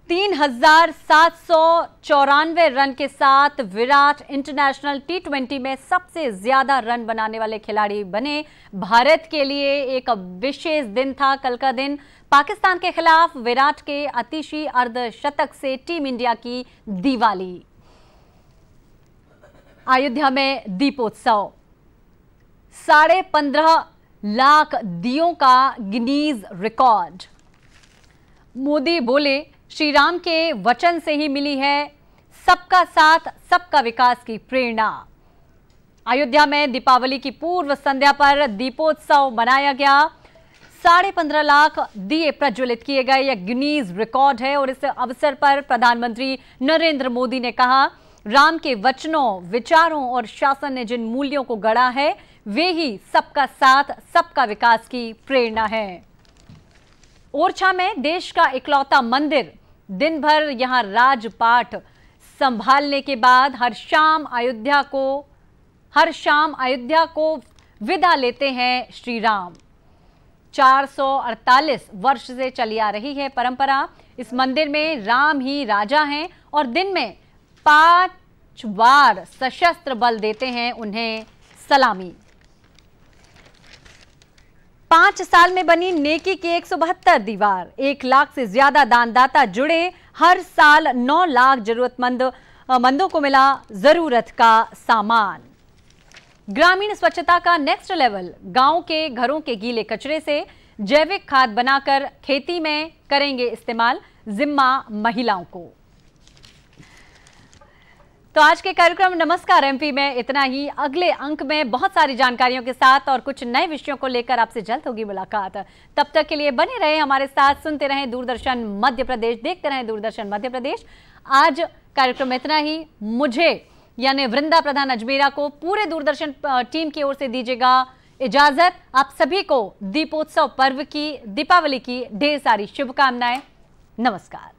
तीन हज़ार सात सौ चौरानवे रन के साथ विराट इंटरनेशनल टी ट्वेंटी में सबसे ज़्यादा रन बनाने वाले खिलाड़ी बने। भारत के लिए एक विशेष दिन था, कल का दिन। पाकिस्तान के खिलाफ विराट के अतिशी अर्धशतक से टीम इंडिया की दिवाली। अयोध्या में दीपोत्सव। साढ़े पंद्रह लाख दियों का गिनीज रिकॉर्ड। मोदी बोले श्री राम के वचन से ही मिली है सबका साथ, सबका विकास की प्रेरणा। अयोध्या में दीपावली की पूर्व संध्या पर दीपोत्सव मनाया गया। साढ़े पंद्रह लाख दिए प्रज्वलित किए गए। यह गिनीज रिकॉर्ड है और इस अवसर पर प्रधानमंत्री नरेंद्र मोदी ने कहा, राम के वचनों, विचारों और शासन ने जिन मूल्यों को गढ़ा है, वे ही सबका साथ, सबका विकास की प्रेरणा है। ओरछा में देश का इकलौता मंदिर दिन भर यहाँ राजपाठ संभालने के बाद हर शाम अयोध्या को, हर शाम अयोध्या को विदा लेते हैं श्री राम 448 वर्ष से चली आ रही है परंपरा। इस मंदिर में राम ही राजा हैं और दिन में पाँच बार सशस्त्र बल देते हैं उन्हें सलामी। पाँच साल में बनी नेकी की एक सौ बहत्तर दीवार। एक लाख से ज़्यादा दानदाता जुड़े। हर साल नौ लाख जरूरतमंद मंदों को मिला ज़रूरत का सामान। ग्रामीण स्वच्छता का नेक्स्ट लेवल। गाँव के घरों के गीले कचरे से जैविक खाद बनाकर खेती में करेंगे इस्तेमाल जिम्मा महिलाओं को। तो आज के कार्यक्रम नमस्कार एमपी में इतना ही। अगले अंक में बहुत सारी जानकारियों के साथ और कुछ नए विषयों को लेकर आपसे जल्द होगी मुलाकात। तब तक के लिए बने रहे हमारे साथ, सुनते रहे दूरदर्शन मध्य प्रदेश, देखते रहे दूरदर्शन मध्य प्रदेश। आज कार्यक्रम इतना ही। मुझे, यानी वृंदा प्रधान अजमेरा को पूरे दूरदर्शन टीम की ओर से दीजिएगा इजाज़त। आप सभी को दीपोत्सव पर्व की, दीपावली की ढेर सारी शुभकामनाएँ। नमस्कार।